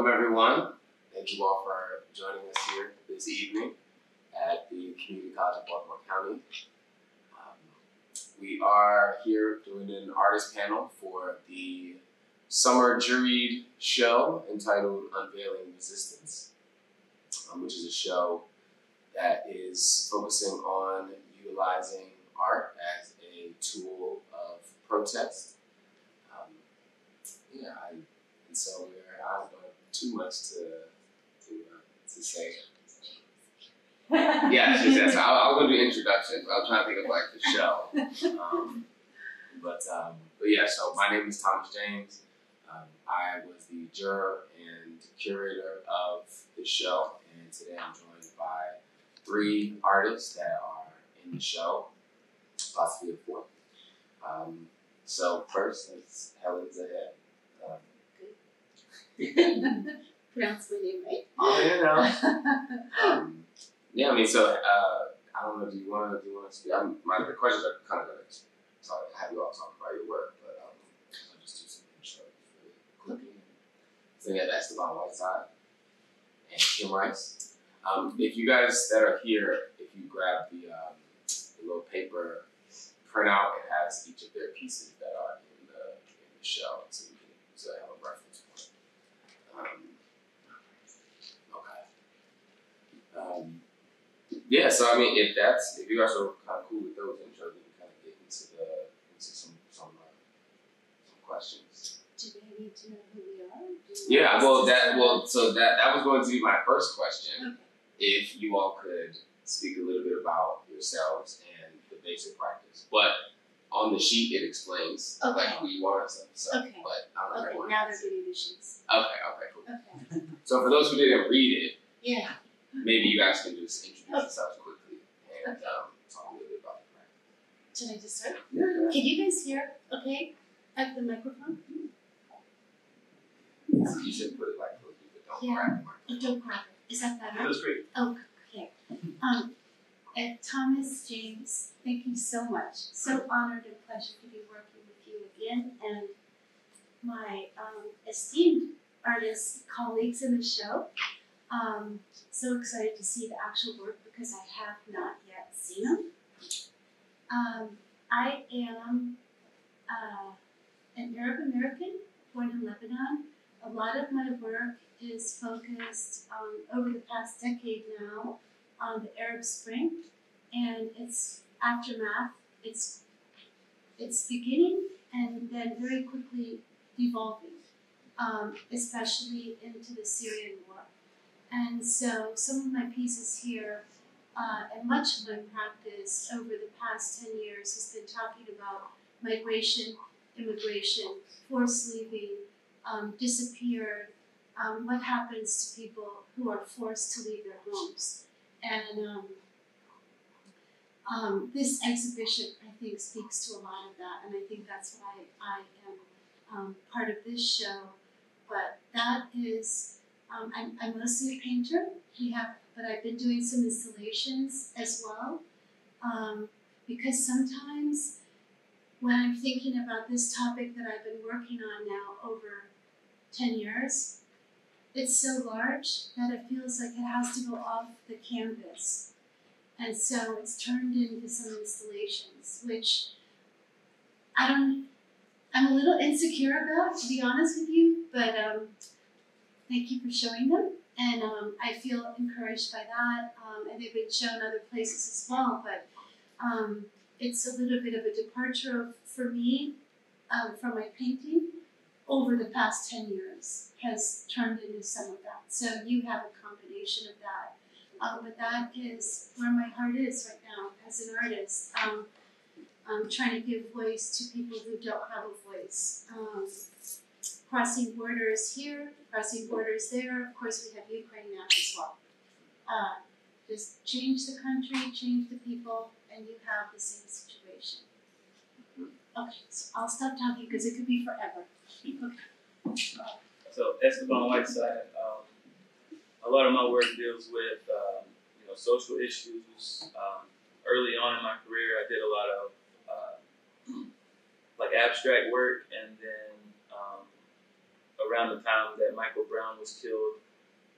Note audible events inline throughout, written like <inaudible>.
welcome everyone. Thank you all for joining us here this evening at the Community College of Baltimore County. Um, we are here doing an artist panel for the summer juried show entitled Unveiling Resistance, um, which is a show that is focusing on utilizing art as a tool of protest. Um, yeah, I, and so we're, I don't too much to to, uh, to say. <laughs> Yeah. So I'll, I'll go do introductions. I'm trying to think of like the show. Um, but um, but yeah, so my name is Thomas James. Um, I was the juror and curator of the show, and today I'm joined by three artists that are in the show, possibly a fourth. Um, so first, it's Helen Zahed. <laughs> Pronounce my name right. oh, you know. <laughs> Um, yeah, I mean, so uh, I don't know. Do you want to? Do you want to speak? I'm, my the questions are kind of going to sorry, have you all talk about your work, but um, I'll just do some intros really quickly. So yeah, that's Esteban Whiteside and Kim Rice. Um, if you guys that are here, if you grab the, um, the little paper printout, it has each of their pieces that are in the in the show, so you can so have a reference point. Um, okay. Um, yeah, so I mean, if that's if you guys are kind of cool with those intros, we can kind of get into the into some some uh, some questions. Do they need to know who we are? Yeah, well, that well, so that that was going to be my first question. Okay. If you all could speak a little bit about yourselves and the basic practice, but on the sheet it explains like who you are and stuff. So, Okay. but I don't Okay, now they're getting the sheets. Okay, okay, cool. Okay. So for those who didn't read it, Yeah. Maybe you guys can just introduce Okay. yourselves quickly and Okay. um, talk a little bit about the practice. Should I just start? Yeah. Can you guys hear? Okay. At the microphone. You should put it like close, but don't Yeah. grab the mic. Oh, don't grab it. Is that better? That's great. Oh, okay. Um, uh, Thomas James, thank you so much. So honored and pleasure to be working with you again, and my um, esteemed artist colleagues in the show. Um, so excited to see the actual work because I have not yet seen them. Um, I am uh, an Arab American born in Lebanon. A lot of my work is focused um, over the past decade now on the Arab Spring and its aftermath, its its beginning, and then very quickly devolving, um, especially into the Syrian war. And so, some of my pieces here, uh, and much of my practice over the past ten years, has been talking about migration, immigration, forced leaving, um, um, what happens to people who are forced to leave their homes. And um, um, this exhibition, I think, speaks to a lot of that, and I think that's why I am um, part of this show. But that is, um, I'm, I'm mostly a painter. We have, but I've been doing some installations as well, um, because sometimes when I'm thinking about this topic that I've been working on now over 10 years, it's so large that it feels like it has to go off the canvas. And so it's turned into some installations, which I don't, I'm a little insecure about, to be honest with you, but um, thank you for showing them. And um, I feel encouraged by that. Um, and they've been shown other places as well, but um, it's a little bit of a departure of, for me um, from my painting over the past 10 years has turned into some of that. So you have a combination of that. Um, but that is where my heart is right now as an artist. Um, I'm trying to give voice to people who don't have a voice. Crossing borders here, crossing borders there. Of course, we have Ukraine now as well. Uh, just change the country, change the people, and you have the same situation. Okay, so I'll stop talking because it could be forever. Okay. So Esteban Whiteside, um, a lot of my work deals with um, you know social issues. Um, early on in my career, I did a lot of uh, like abstract work, and then around the time that Michael Brown was killed,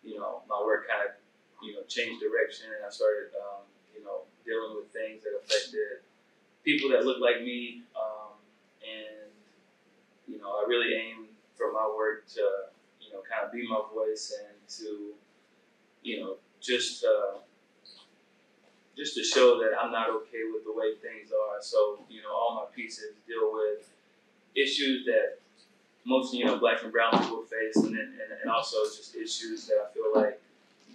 you know, my work kind of, you know, changed direction, and I started, um, you know, dealing with things that affected people that look like me, um, and you know, I really aim for my work to, you know, kind of be my voice and to, you know, just uh, just to show that I'm not okay with the way things are. So, you know, all my pieces deal with issues that most, you know, black and brown people face, and and, and also just issues that I feel like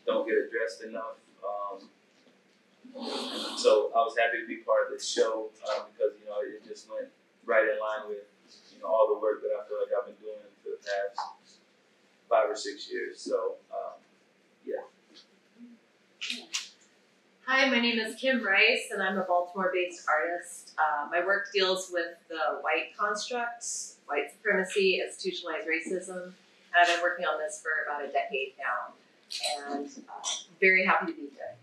don't get addressed enough. Um, so I was happy to be part of this show um, because you know it just went right in line with you know all the work that I feel like I've been doing for the past five or six years. So um, yeah. Hi, my name is Kim Rice, and I'm a Baltimore-based artist. Uh, my work deals with the white constructs, white supremacy, institutionalized racism, and I've been working on this for about a decade now, and uh, very happy to be here.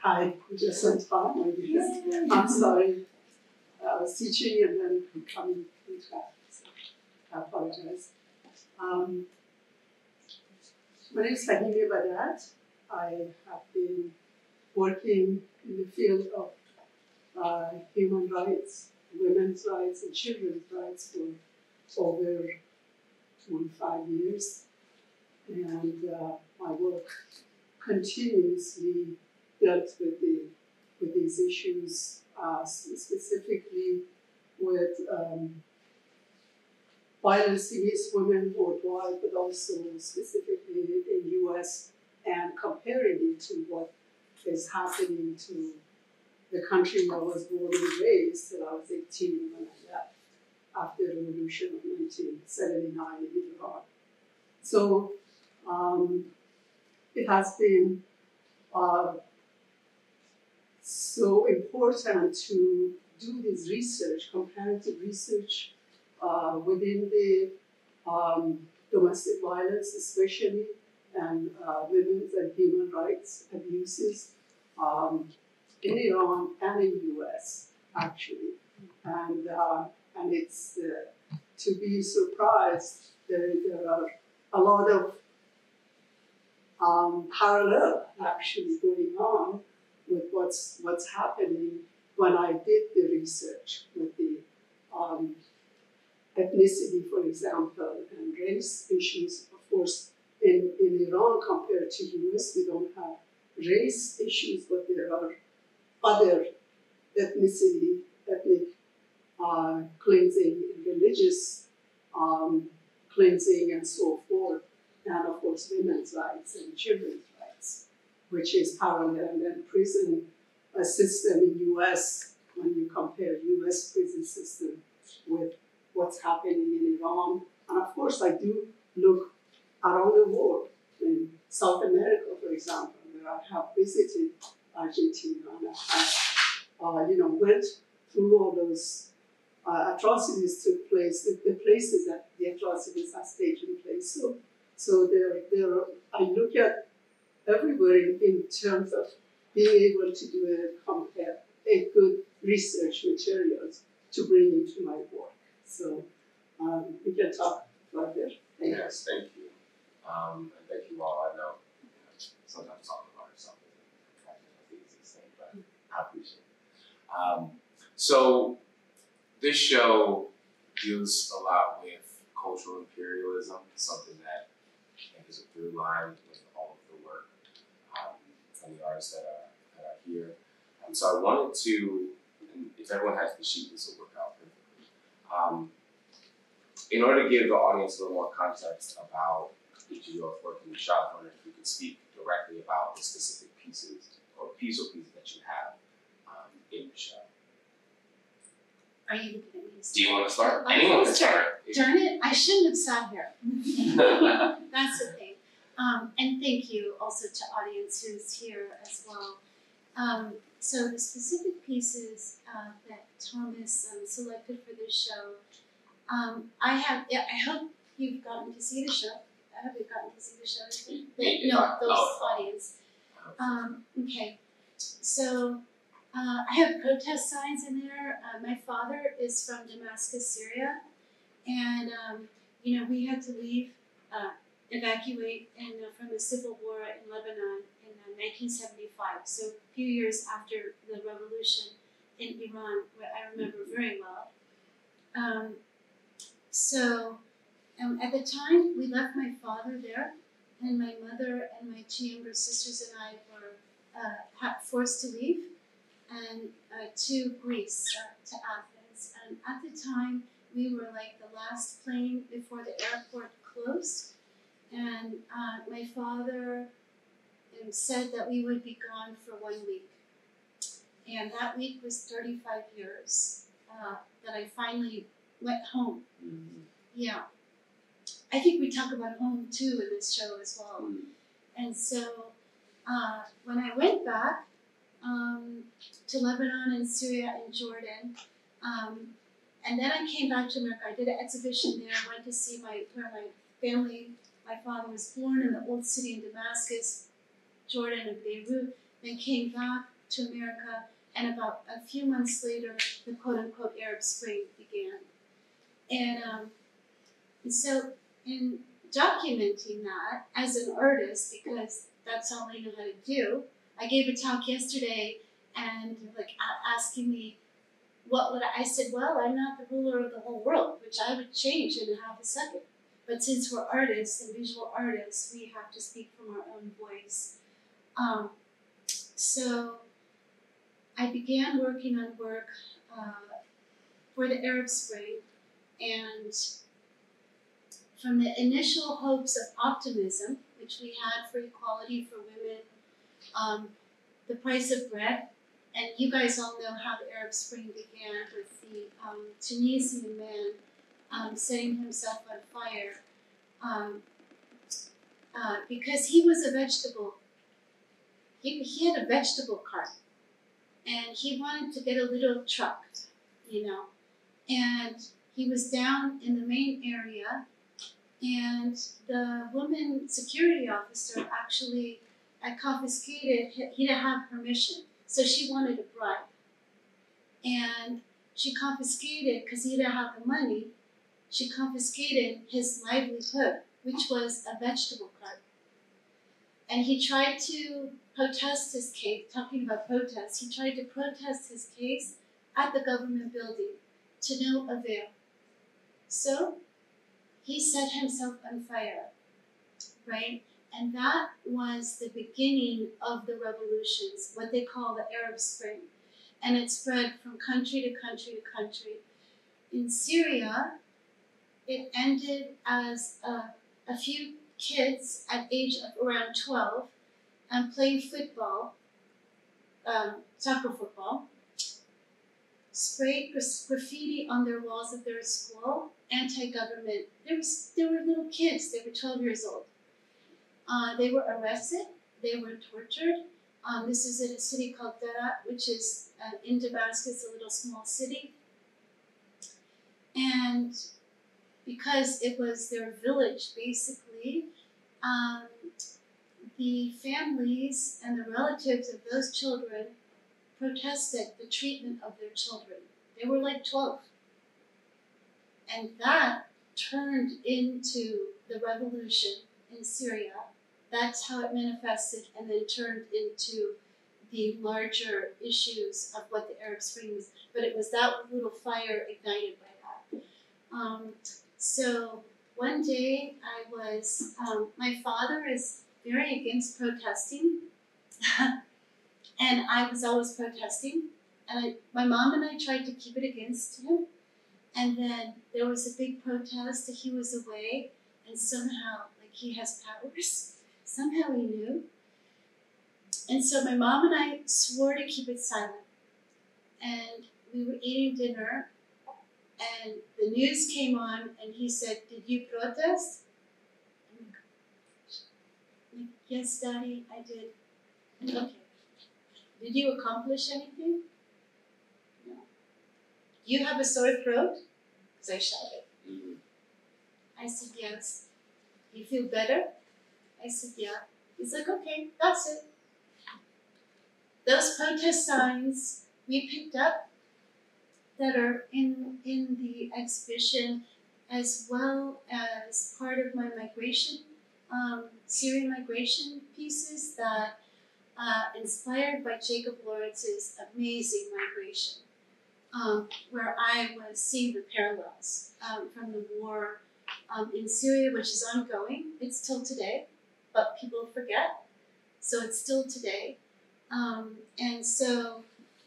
Hi, I guess. I'm sorry. I was teaching and then coming into that, so I apologize. Um, my name is Fahimeh Vahdat. I have been working in the field of uh, human rights, women's rights, and children's rights for over 25 years. And uh, my work continuously dealt with the with these issues, uh, specifically with um, violence against women worldwide, but also specifically in the U.S. and comparing it to what is happening to the country where I was born and raised till I was 18 when I left after the revolution of 1979 in Iran. So um, it has been uh, so important to do this research, comparative research uh, within the um, domestic violence, especially, and uh, women's and human rights abuses um, in Iran and in U.S. actually, and uh, and it's uh, to be surprised there, there are a lot of um, parallel actually going on with what's what's happening when I did the research with the um, ethnicity, for example, and race issues. Of course, in, in Iran compared to US, we don't have race issues, but there are other ethnicity, ethnic uh, cleansing, religious um, cleansing, and so forth, and of course, women's rights and children's rights which is parallel, and then prison uh, system in U.S. when you compare U.S. prison system with what's happening in Iran, and of course I do look around the world in South America, for example, where I have visited Argentina I uh, you know, went through all those uh, atrocities took place, the, the, places that the atrocities are taken place. So, so there, there, I look at everywhere in, in terms of being able to do a, compare, a good research materials to bring into my work. So um, we can talk further. Thank yes, thank you. Um, and thank you all. I know, you sometimes about yourself isn't the easiest thing, but I appreciate it. Um, so this show deals a lot with cultural imperialism, something that I think is a through line with all of the work um, from the artists that are, that are here. Um, so I wanted to, if everyone has the sheet, this will work out perfectly. Um, in order to give the audience a little more context about each of your work in the shop, I wonder if you could speak directly about the specific pieces or piece or pieces that you have um, in the show. Are you me? Do you want to start? Let Anyone can start. Darn it, I shouldn't have sat here. <laughs> That's the thing. Um, and thank you also to audience who's here as well. Um, so the specific pieces uh, that Thomas um, selected for this show, um, I have. I hope you've gotten to see the show. I hope you've gotten to see the show. No, those oh. audience. Um, okay, so uh, I have protest signs in there. Uh, my father is from Damascus, Syria, and um, you know, we had to leave, uh, evacuate in, uh, from the civil war in Lebanon in uh, 1975. So a few years after the revolution in Iran, I remember very well. Um, so um, at the time, we left my father there, and my mother and my two younger sisters and I were uh, forced to leave and uh, to Greece, uh, to Athens. And at the time, we were like the last plane before the airport closed. And uh, my father um, said that we would be gone for one week. And that week was 35 years uh, that I finally went home. Mm-hmm. Yeah. I think we talk about home too in this show as well. Mm-hmm. And so uh, when I went back um, to Lebanon and Syria and Jordan, um, and then I came back to America. I did an exhibition there. I went to see my where my family, my father was born in the old city in Damascus, Jordan and Beirut. Then came back to America, and about a few months later, the quote unquote Arab Spring began. And, um, and so, in documenting that as an artist, because that's all I know how to do, I gave a talk yesterday, and like asking me what would I, I said, well, I'm not the ruler of the whole world, which I would change in half a second. But since we're artists and visual artists, we have to speak from our own voice. Um, so I began working on work uh, for the Arab Spring, and from the initial hopes of optimism, which we had for equality for women, um, the price of bread, and you guys all know how the Arab Spring began with the um, Tunisian man um, setting himself on fire um, uh, because he was a vegetable. He, he had a vegetable cart and he wanted to get a little truck, you know. And he was down in the main area and the woman security officer actually had confiscated, he didn't have permission so she wanted a bribe. And she confiscated, because he didn't have the money, she confiscated his livelihood, which was a vegetable cart. And he tried to protest his case, talking about protests, he tried to protest his case at the government building to no avail. So he set himself on fire, right? And that was the beginning of the revolutions, what they call the Arab Spring. And it spread from country to country to country. In Syria, it ended as a, a few kids at age of around 12 and playing football, um, soccer football, sprayed graffiti on their walls of their school, anti-government. There, was, there were little kids, they were 12 years old uh, they were arrested, they were tortured. Um, this is in a city called Daraa, which is uh, in Damascus, a little small city. And because it was their village, basically, um, the families and the relatives of those children protested the treatment of their children. They were like 12. And that turned into the revolution in Syria that's how it manifested and then turned into the larger issues of what the Arab Spring was. But it was that little fire ignited by that. Um, so one day I was, um, my father is very against protesting, <laughs> and I was always protesting. And I, my mom and I tried to keep it against him. And then there was a big protest that he was away, and somehow, like, he has powers. Somehow he knew. And so my mom and I swore to keep it silent. And we were eating dinner, and the news came on, and he said, Did you protest? Like, yes, Daddy, I did. Okay. Did you accomplish anything? No. You have a sore throat? Because I shouted. Mm-hmm. I said, Yes. You feel better? I said, yeah. He's like, okay, that's it. Those protest signs we picked up that are in in the exhibition, as well as part of my migration, um, Syrian migration pieces that uh, inspired by Jacob Lawrence's amazing migration, um, where I was seeing the parallels um, from the war um, in Syria, which is ongoing. It's still today, but people forget. So it's still today. Um, and so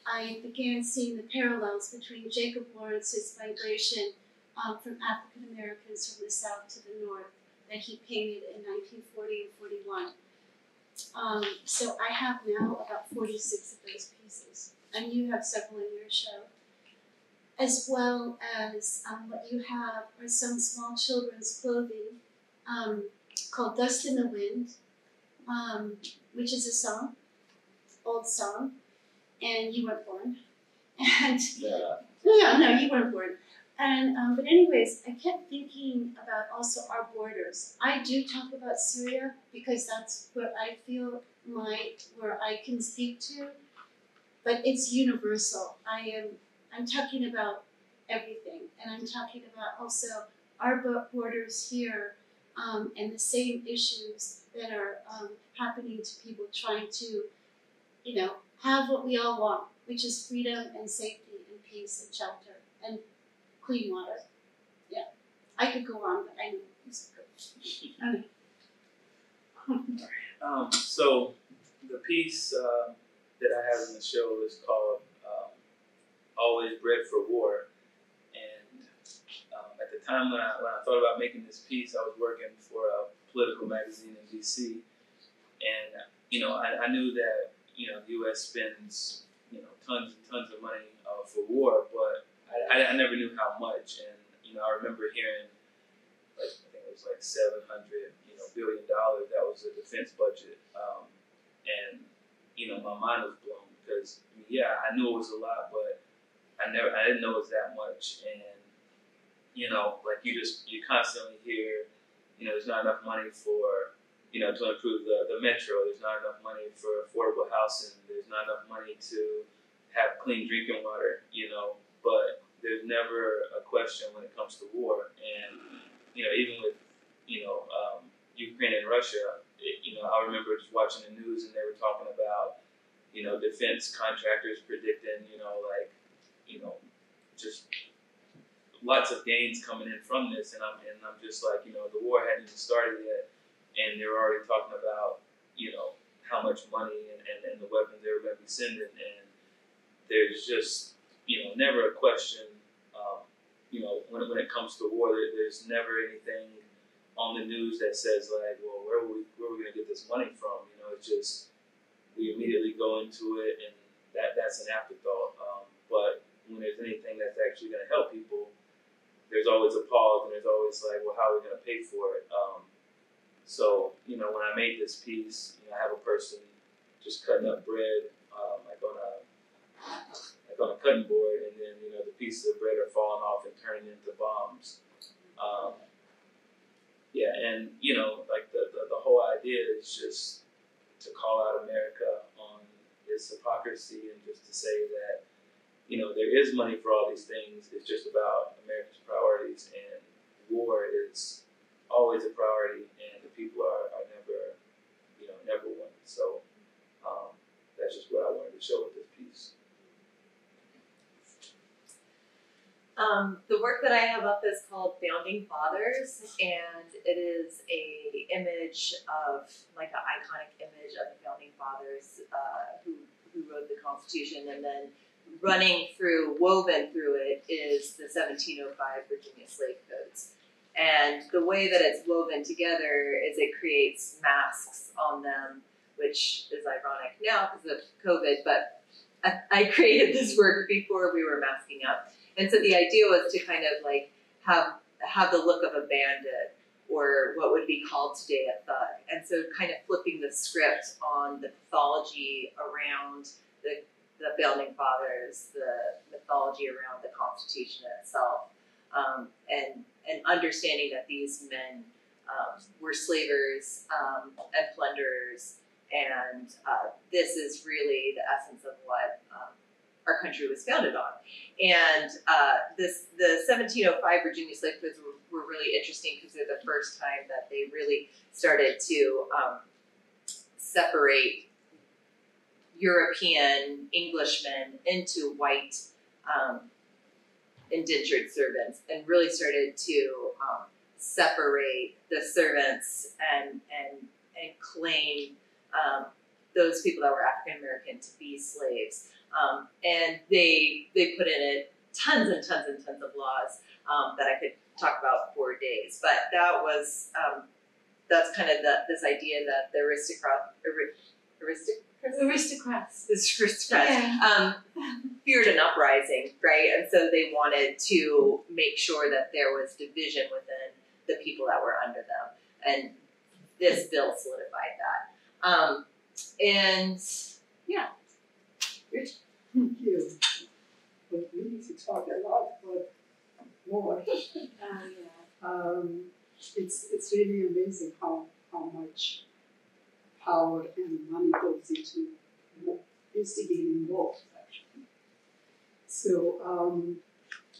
I began seeing the parallels between Jacob Lawrence's migration um, from African Americans from the south to the north that he painted in 1940 and 41. Um, so I have now about 46 of those pieces, and you have several in your show. As well as um, what you have are some small children's clothing um, called Dust in the Wind, um, which is a song, old song, and you weren't born. <laughs> And Yeah. no, no, you weren't born. And um, but anyways, I kept thinking about also our borders. I do talk about Syria because that's where I feel my where I can speak to, but it's universal. I am I'm talking about everything, and I'm talking about also our bo- borders here um, and the same issues that are um, happening to people trying to, you know, have what we all want, which is freedom and safety and peace and shelter and clean water. Yeah, I could go on, but I know it's good. <laughs> Um, so the piece um, that I have in the show is called um, "Always Bred for War," and um, at the time when I when I thought about making this piece, I was working for a political magazine in D.C. and you know I, I knew that you know the U.S. spends you know tons and tons of money uh, for war, but I, I, I never knew how much, and you know I remember hearing like I think it was like seven hundred you know billion dollars. That was the defense budget, um, and you know my mind was blown because yeah I knew it was a lot, but I never I didn't know it was that much, and you know like you just you constantly hear you know there's not enough money for you know to improve the, the metro. There's not enough money for affordable housing. There's not enough money to have clean drinking water. You know, but there's never a question when it comes to war. And you know, even with you know um, Ukraine and Russia, it, you know, I remember just watching the news and they were talking about you know defense contractors predicting you know like you know just lots of gains coming in from this, and I'm and I'm just like you know the war hadn't even started yet, and they're already talking about you know how much money and, and, and the weapons they were going to be sending, and there's just you know never a question. Um, you know when, when it comes to war, there, there's never anything on the news that says like, well, where we where are we going to get this money from? You know, it's just we immediately go into it, and that that's an afterthought. Um, but when there's anything that's actually going to help people, there's always a pause, and there's always like, well, how are we going to pay for it? Um, so you know, when I made this piece, you know, I have a person just cutting up bread, um, like on a like on a cutting board, and then you know the pieces of bread are falling off and turning into bombs. Um, yeah, and you know, like the, the the whole idea is just to call out America on its hypocrisy and just to say that you know there is money for all these things. It's just about America's priorities, and war is always a priority, and the people are, are never you know never won. So um, that's just what I wanted to show with this piece. Um, the work that I have up is called Founding Fathers, and it is a image of like an iconic image of the founding fathers uh, who who wrote the Constitution, and then running through, woven through it, is the 1705 Virginia Slave Codes. And the way that it's woven together is it creates masks on them, which is ironic now because of COVID, but I, I created this work before we were masking up. And so the idea was to kind of like have have the look of a bandit or what would be called today a thug. And so kind of flipping the script on the pathology around the the founding fathers, the mythology around the Constitution itself, um, and and understanding that these men um, were slavers um, and plunderers, and uh, this is really the essence of what um, our country was founded on. And uh, this the 1705 Virginia slave codes were, were really interesting because they're the first time that they really started to um, separate European Englishmen into white um, indentured servants and really started to um, separate the servants and and and claim um, those people that were African American to be slaves. Um, and they they put in it tons and tons and tons of laws um, that I could talk about for days. But that was um, that's kind of the, this idea that the aristocrat aristocrat Aristocrats. this aristocrats Yeah. um, feared an uprising, right? And so they wanted to make sure that there was division within the people that were under them, and this bill solidified that. Um, and Thank you. But we need to talk a lot but more. <laughs> Oh, yeah. Um, it's it's really amazing how how much power and money goes into instigating war. Actually. So um,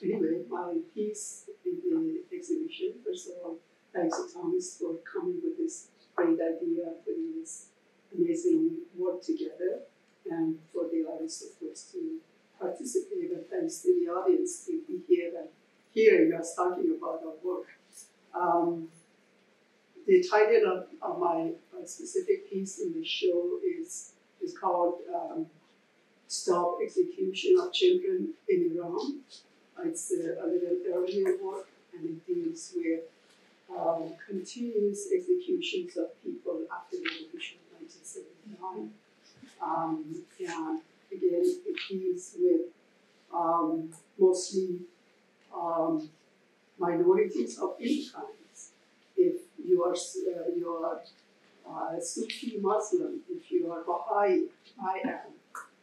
anyway, my piece in the exhibition. First of all, thanks to Thomas for coming with this great idea, putting this amazing work together, and for the artists, of course, to participate. And thanks to the audience to be here and hearing us talking about our work. Um, the title of, of my specific piece in the show is is called um, "Stop Execution of Children in Iran." It's uh, a little earlier work, and it deals with um, continuous executions of people after the revolution of 1979. Um, and again, it deals with um, mostly um, minorities of any kinds. You are uh, you are uh, Sufi Muslim, if you are Baha'i, I am.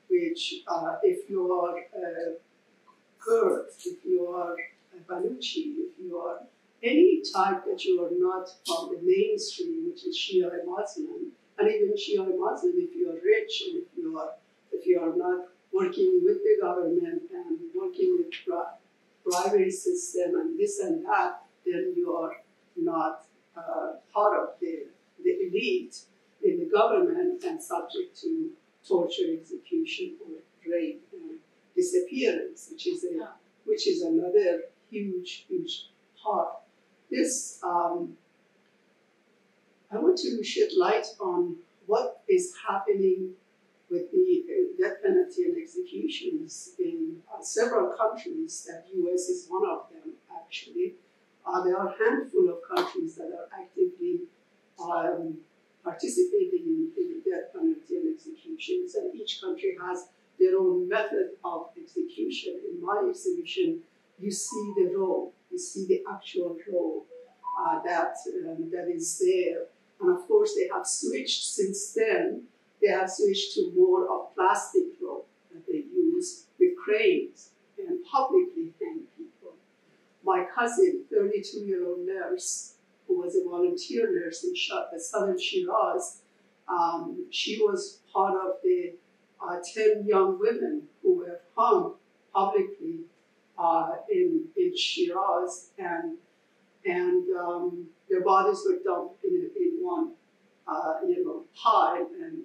Which, uh, if you are uh, Kurd, if you are a Baluchi, if you are any type that you are not from the mainstream, which is Shia Muslim, and even Shia Muslim, if you are rich and if you are if you are not working with the government and working with bri- bribery system and this and that, then you are not uh, part of the, the elite in the government and subject to torture, execution, or rape and disappearance, which is a which is another huge, huge part. This um, I want to shed light on what is happening with the uh, death penalty and executions in uh, several countries. That U.S. is one of them, actually. Uh, there are a handful of countries that are actively um, participating in, in death penalty and executions, and each country has their own method of execution. In my exhibition, you see the role, you see the actual role uh, that um, that is there, and of course they have switched since then. They have switched to more of plastic rope that they use with cranes and publicly hang. My cousin, 32-year-old nurse, who was a volunteer nurse in Sh- southern Shiraz, um, she was part of the uh, 10 young women who were hung publicly uh, in, in Shiraz, and, and um, their bodies were dumped in, in one uh, you know, pile and,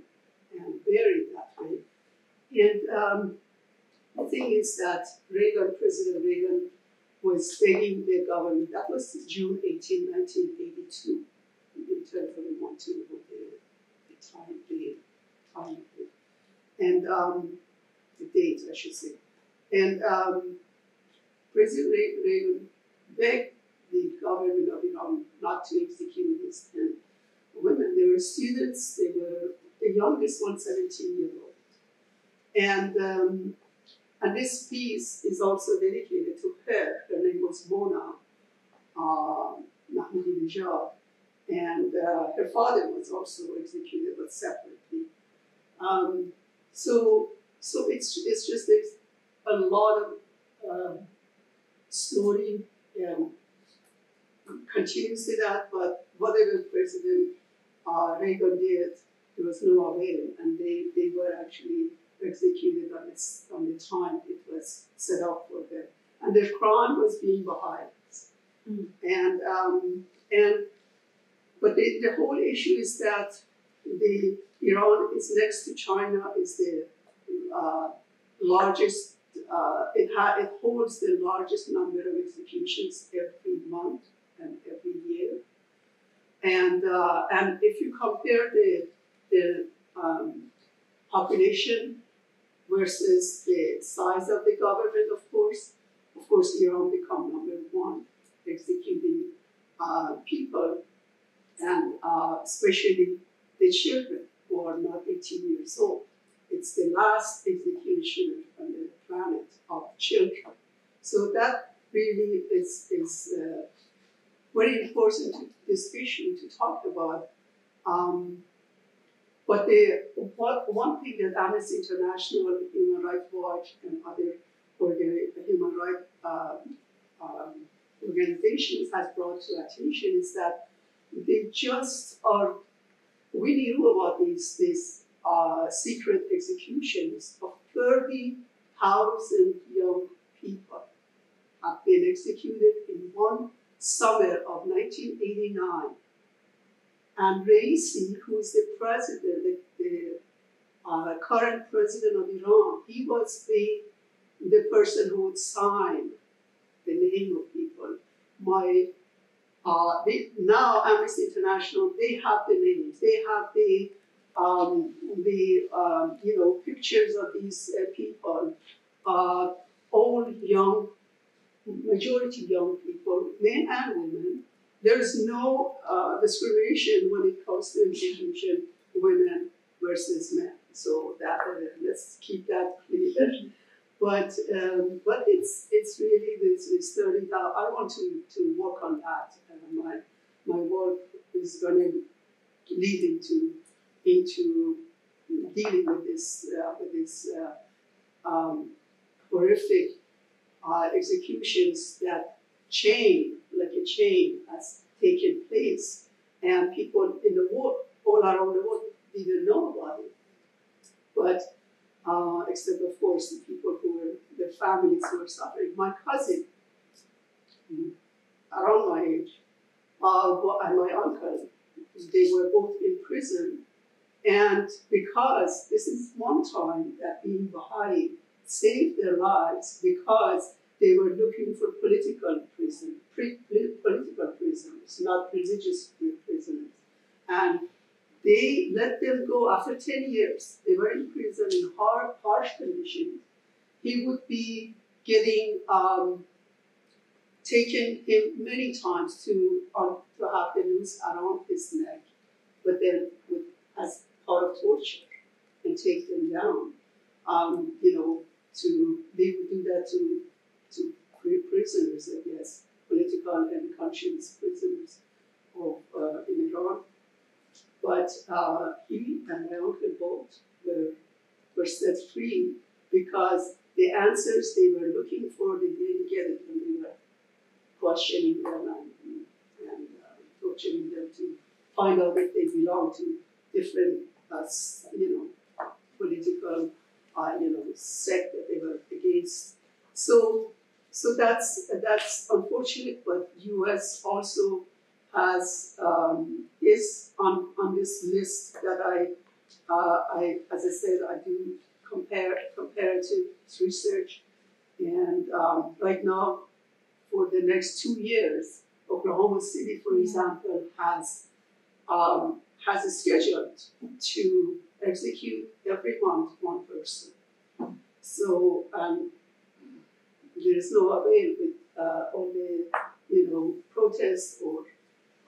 and buried that way. And um, the thing is that Reagan, President Reagan, was begging the government, that was June 18, 1982, in terms of want to know the, the time, the time and um, the date, I should say. And um, President Reagan begged the government of Iran not to execute these 10 women. They were students, they were the youngest one, 17 year old. And, um, and this piece is also dedicated to her. Her name was Mona uh, Mahmoudinejad. And uh, her father was also executed, but separately. Um, so, so it's it's just there's a lot of um, story um, continues to that, but whatever President uh, Reagan did, there was no avail, and they, they were actually executed on, its, on the time it was set up for them. And their crime was being Baha'is. Mm. And, um, and, but the, the whole issue is that the Iran is next to China, is the uh, largest, uh, it, ha- it holds the largest number of executions every month and every year. And, uh, and if you compare the, the um, population versus the size of the government, of course, of course, Iran become number one, executing uh, people, and uh, especially the children who are not 18 years old. It's the last execution on the planet of children. So that really is, is uh, very important to discussion to talk about. Um, but the, what, one thing that Amnesty International, Human Rights Watch, and other human rights um, um, organizations has brought to attention is that they just are. We knew about these these uh, secret executions of thirty thousand young people have been executed in one summer of 1989. And Raisi, who is the president, the, the uh, current president of Iran, he was the, the person who would sign the name of people. My uh, they, now Amnesty International, they have the names, they have the um, the um, you know pictures of these uh, people, uh, all young majority young people, men and women. There is no uh, discrimination when it comes to institution women versus men. So that uh, let's keep that clear. But um, but it's it's really this, this thirty. I want to, to work on that. Uh, my my work is going to lead into into dealing with this uh, with this uh, um, horrific uh, executions that chain, like a chain, has taken place, and people in the world, all around the world, didn't know about it. But uh, except of course the people who were, their families who were suffering. My cousin, around my age, uh, and my uncle, they were both in prison. And because this is one time that being Baha'i saved their lives because they were looking for political prison, pre- political prisoners, not religious prisoners. And they let them go after 10 years. They were in prison in hard, harsh conditions. He would be getting um, taken him many times to, um, to have the noose around his neck, but then with, as part of torture and take them down. Um, you know, to they would do that to prisoners, I guess, political and conscience prisoners of uh, in Iran. But uh, he and my uncle both were were set free because the answers they were looking for they didn't get it, when they were questioning them and, and uh, torturing them to find out if they belong to different, uh, you know, political uh, you know, sect that they were against. So, so that's that's unfortunate. But U.S. also has um, is on on this list that I uh, I as I said I do compare comparative research, and um, right now for the next two years, Oklahoma City, for example, has um, has a schedule to execute every month one person. So um, there is no avail with uh, only you know protests or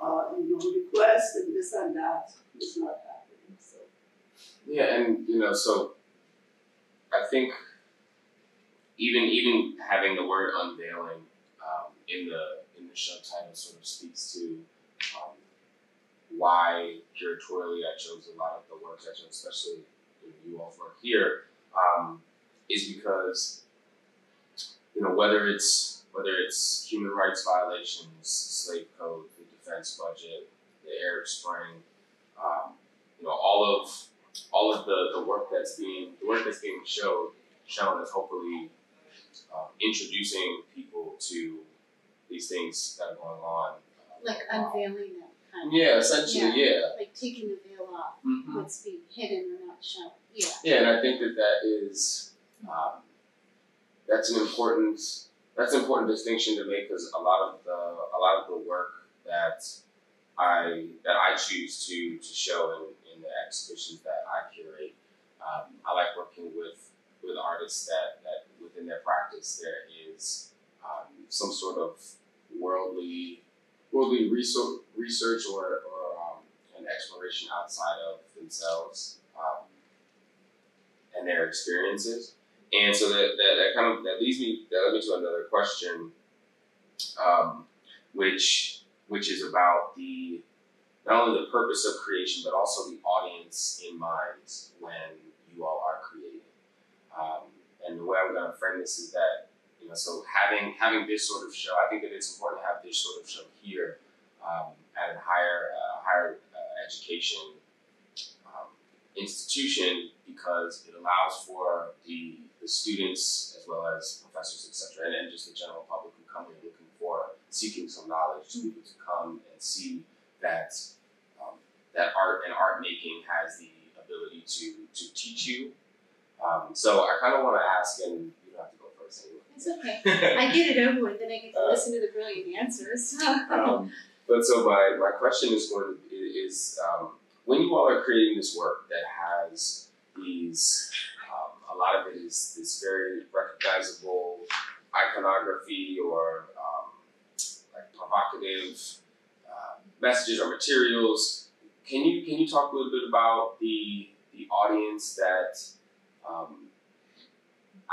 uh, you know requests and this and that. is not happening. So yeah, and you know so I think even even having the word unveiling um, in the in the show title sort of speaks to um, why curatorially I chose a lot of the works I chose, especially you all's work here, um, is because you know whether it's whether it's human rights violations, slave code, the defense budget, the Arab Spring, um, you know all of all of the, the work that's being the work that's being showed shown is hopefully um, introducing people to these things that are going on. Like unveiling them, kind of. Yeah, essentially, yeah. Like taking the veil off, Mhm. what's being hidden or not shown. Yeah. Yeah, and I think that that is um, that's an important that's an important distinction to make because a lot of the a lot of the work that I that I choose to to show in, in the exhibitions that I curate, um, I like working with with artists that that within their practice there is um, some sort of worldly worldly research or or um, an exploration outside of themselves. Um, and their experiences. And so that, that, that kind of that leads me that led me to another question, um, which which is about the not only the purpose of creation but also the audience in mind when you all are creating. Um, and the way I'm going to frame this is that you know so having having this sort of show, I think that it's important to have this sort of show here um, at a higher uh, higher uh, education um, institution because it allows for the, the students as well as professors, etc., and, and just the general public who come here looking for seeking some knowledge to be able to come and see that um, that art and art making has the ability to to teach you. Um, so I kind of want to ask, and you don't have to go first It's okay. I get it over with, and I get to Uh, listen to the brilliant answers. <laughs> um, but so my, my question is going to is um, when you all are creating this work that has these um, a lot of it is this very recognizable iconography or um, like provocative uh, messages or materials. Can you can you talk a little bit about the the audience that um,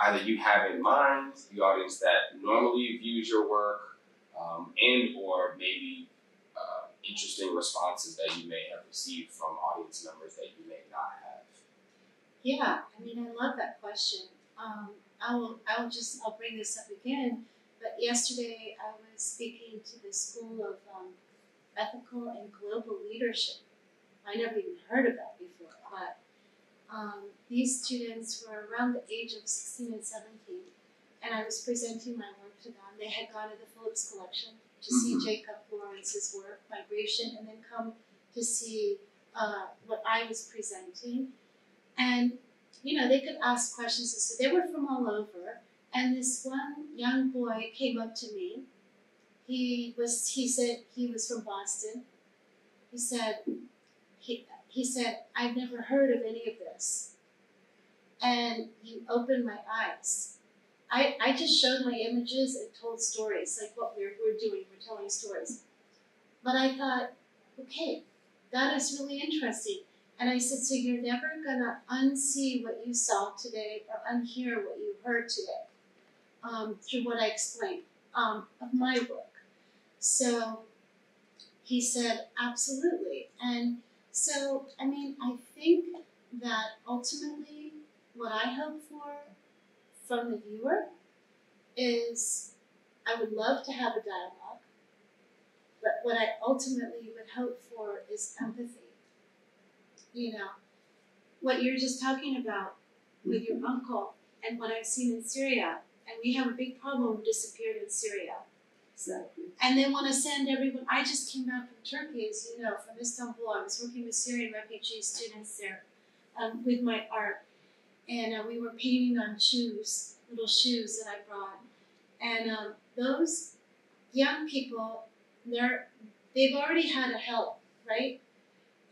either you have in mind, the audience that normally views your work, um, and or maybe uh, interesting responses that you may have received from audience members that you may not have. Yeah, I mean, I love that question. Um, I will, I will just, I'll bring this up again. But yesterday, I was speaking to the School of um, Ethical and Global Leadership. I never even heard of that before, but um, these students were around the age of 16 and 17, and I was presenting my work to them. They had gone to the Phillips Collection to see Mhm. Jacob Lawrence's work, Migration, and then come to see uh, what I was presenting. And you know, they could ask questions. So they were from all over. And this one young boy came up to me. He was he said he was from Boston. He said he he said, I've never heard of any of this. And you opened my eyes. I, I just showed my images and told stories, like what we're, we're doing, we're telling stories. But I thought, okay, that is really interesting. And I said, so you're never gonna unsee what you saw today or unhear what you heard today um, through what I explained um, of my work. So he said, absolutely. And so, I mean, I think that ultimately what I hope for from the viewer is I would love to have a dialogue, but what I ultimately would hope for is empathy you know, what you're just talking about with your uncle and what I've seen in Syria. And we have a big problem disappeared in Syria. Exactly. And they want to send everyone. I just came back from Turkey, as you know, from Istanbul. I was working with Syrian refugee students there um, with my art. And uh, we were painting on shoes, little shoes that I brought. And um, those young people, they're, they've already had a help, right?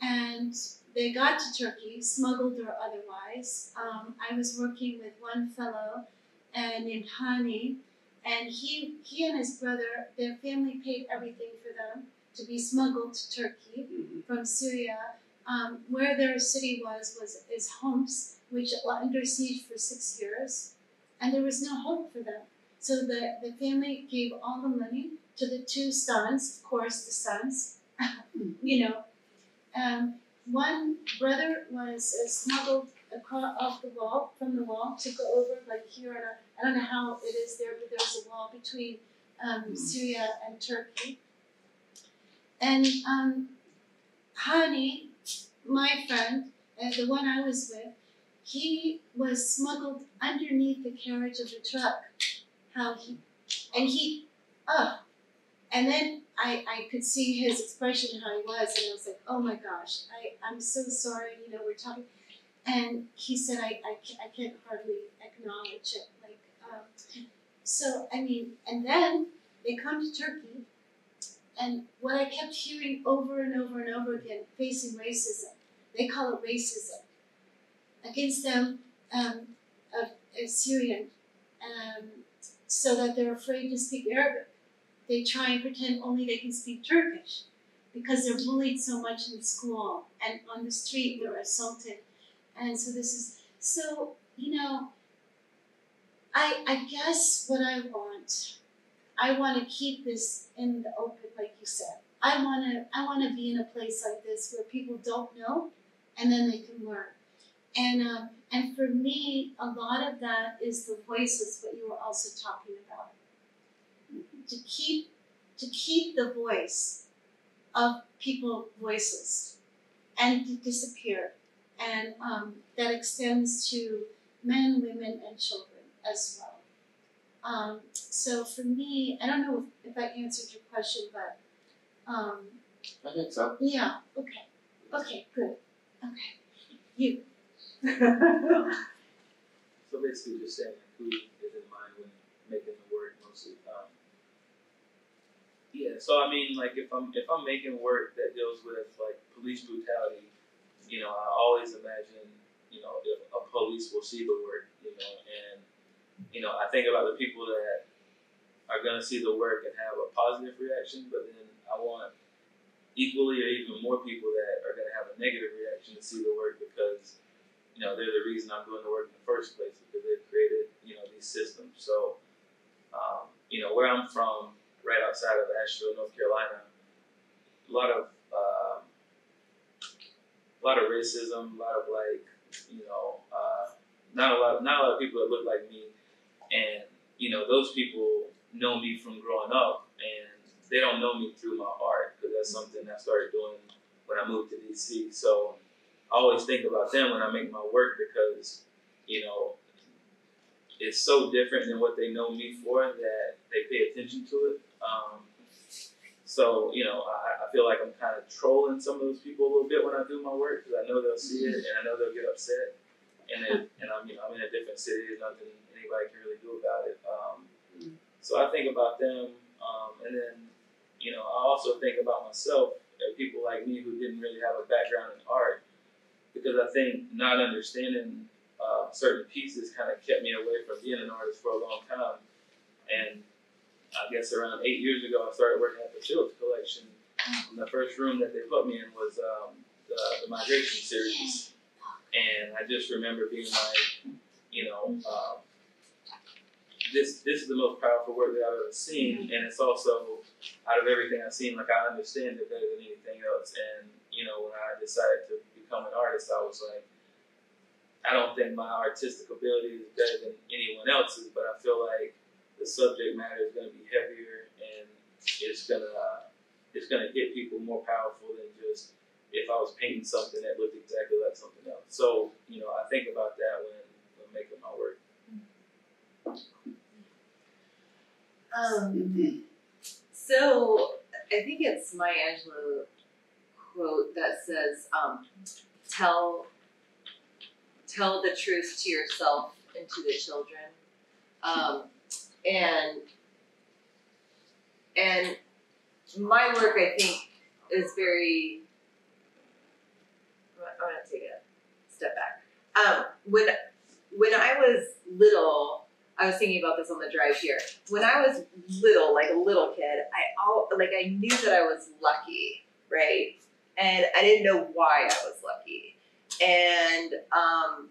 And they got to Turkey, smuggled or otherwise. Um, I was working with one fellow uh, named Hani, and he, he and his brother, their family paid everything for them to be smuggled to Turkey from Syria. Um, where their city was was is Homs, which were under siege for six years, and there was no hope for them. So the, the family gave all the money to the two sons, of course, the sons, <laughs> you know. Um, one brother was uh, smuggled across off the wall from the wall to go over like here. And I don't know how it is there, but there's a wall between um, Syria and Turkey. And um, Hani, my friend, and the one I was with, he was smuggled underneath the carriage of the truck. How he, and he, oh, and then I, I could see his expression, how he was, and I was like, oh my gosh, I, I'm so sorry, you know, we're talking. And he said, I, I, can't, I can't hardly acknowledge it. Like, um, so, I mean, and then they come to Turkey, and what I kept hearing over and over and over again, facing racism, they call it racism, against them, um, of, of Syrian, um, so that they're afraid to speak Arabic they try and pretend only they can speak Turkish because they're bullied so much in school and on the street they're assaulted. And so this is so, you know, I I guess what I want, I want to keep this in the open, like you said. I want to I want to be in a place like this where people don't know, and then they can learn. And um, and for me, a lot of that is the voices, what you were also talking about to keep to keep the voice of people voices and to disappear. And um, that extends to men women and children as well. Um, so for me i don't know if, if i answered your question but um, I think so. yeah okay. Okay good. Okay. You. <laughs> So basically, just saying like, who is in mind when making the word mostly. Yeah. So I mean, like if I'm if I'm making work that deals with like police brutality, you know, I always imagine you know if a police will see the work, you know, and you know I think about the people that are gonna see the work and have a positive reaction, but then I want equally or even more people that are gonna have a negative reaction to see the work because you know, they're the reason I'm doing the work in the first place because they've created, you know, these systems. So, um, you know, where I'm from, right outside of Asheville, North Carolina, a lot of, um, a lot of racism, a lot of like, you know, uh, not a lot, not a lot of people that look like me, and you know, those people know me from growing up, and they don't know me through my art because that's something I started doing when I moved to DC. So I always think about them when I make my work because, you know, it's so different than what they know me for that they pay attention to it. Um, so, you know, I, I feel like I'm kind of trolling some of those people a little bit when I do my work because I know they'll see it and I know they'll get upset. And it, <laughs> and I'm, you know, I'm in a different city. There's nothing anybody can really do about it. Um, so I think about them, um, and then, you know, I also think about myself and people like me who didn't really have a background in art because I think not understanding uh, certain pieces kind of kept me away from being an artist for a long time. And I guess around eight years ago, I started working at the Phillips Collection. And the first room that they put me in was um, the, the Migration series. And I just remember being like, you know, um, this this is the most powerful work that I've ever seen, and it's also out of everything I've seen, like I understand it better than anything else. And you know, when I decided to become an artist, I was like, I don't think my artistic ability is better than anyone else's, but I feel like the subject matter is going to be heavier and it's gonna it's gonna hit people more powerful than just if I was painting something that looked exactly like something else. So you know, I think about that when when making my work. Um, so I think it's Maya Angelou quote that says, um, "Tell, tell the truth to yourself and to the children," um, and and my work, I think, is very. I'm gonna take a step back. Um, when when I was little, I was thinking about this on the drive here. When I was little, like a little kid, I all like I knew that I was lucky, right? And I didn't know why I was lucky. And um,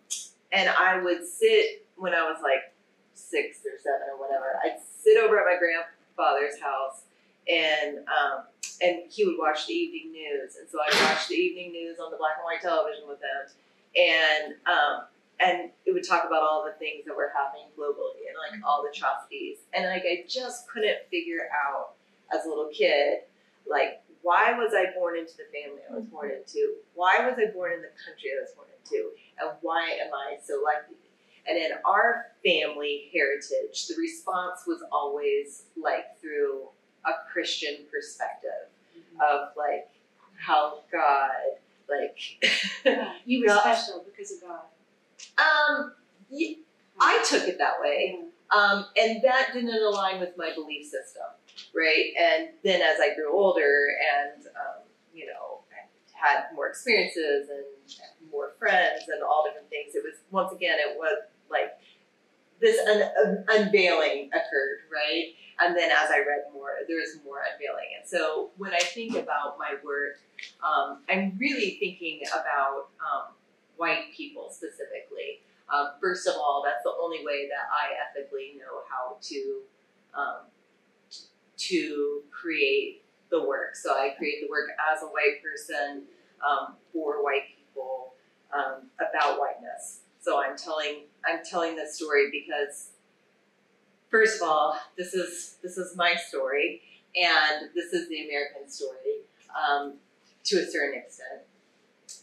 and I would sit when I was like six or seven or whatever. I'd sit over at my grandfather's house, and um, and he would watch the evening news, and so I watched the evening news on the black and white television with him, and um, and it would talk about all the things that were happening globally and like all the atrocities and like i just couldn't figure out as a little kid like why was I born into the family I was born into? Why was I born in the country I was born into? And why am I so lucky? And in our family heritage, the response was always like through a Christian perspective of like how God, like, Yeah, <laughs> you were God- special because of God. um, I took it that way. Um, and that didn't align with my belief system, right? And then as I grew older and, um, you know, had more experiences and more friends and all different things, it was, once again, it was like this un- un- unveiling occurred, right? And then as I read more, there was more unveiling. And so when I think about my work, um, I'm really thinking about um, white people specifically. Um, first of all, that's the only way that I ethically know how to um, to create the work. So I create the work as a white person um, for white people um, about whiteness. So I'm telling I'm telling this story because first of all, this is this is my story, and this is the American story um, to a certain extent,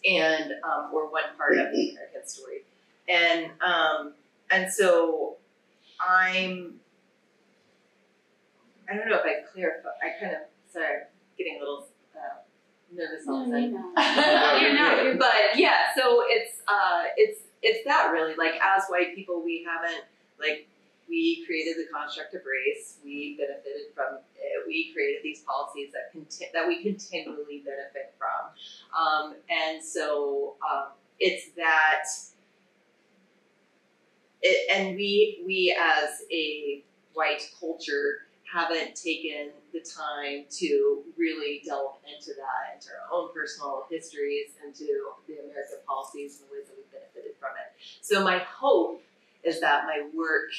and um, or one part of the American story and um, and so I'm I don't know if I clarify. I kind of sorry, getting a little uh, nervous all of a No, sudden. <laughs> you're not. you're not. <laughs> But yeah, so it's uh, it's it's that really like as white people we haven't like we created the construct of race. We benefited from it. We created these policies that conti- that we continually benefit from, um, and so um, it's that. It, and we we as a white culture haven't taken the time to really delve into that, into our own personal histories, into the American policies and the ways that we've benefited from it. So my hope is that my work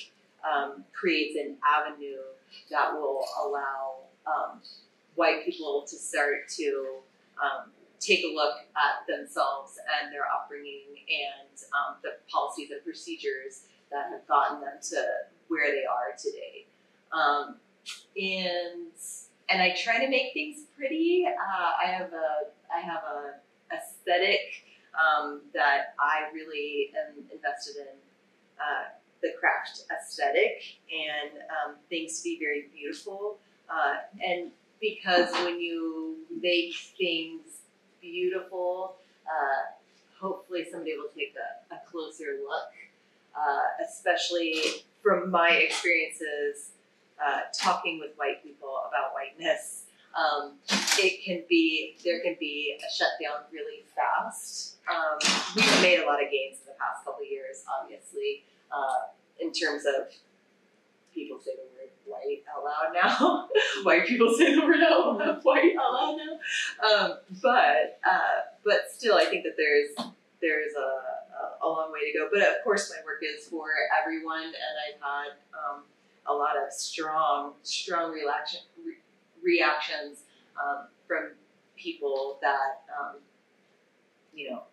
um, creates an avenue that will allow um, white people to start to um, take a look at themselves and their upbringing and um, the policies and procedures that have gotten them to where they are today. Um, and and I try to make things pretty. Uh, I have a I have a aesthetic um, that I really am invested in. Uh, the craft aesthetic and um, things to be very beautiful. Uh, and because when you make things beautiful, uh, hopefully somebody will take a, a closer look, uh, especially from my experiences uh, talking with white people about whiteness. Um, it can be, there can be a shutdown really fast. Um, we've made a lot of gains in the past couple years, obviously uh, in terms of people say the word white out loud now. <laughs> White people say the word out loud, white out loud now. Um, but uh, but still, I think that there's there's a, a, a long way to go. But of course, my work is for everyone, and I've had um, a lot of strong strong reaction re- reactions um, from people that um, you know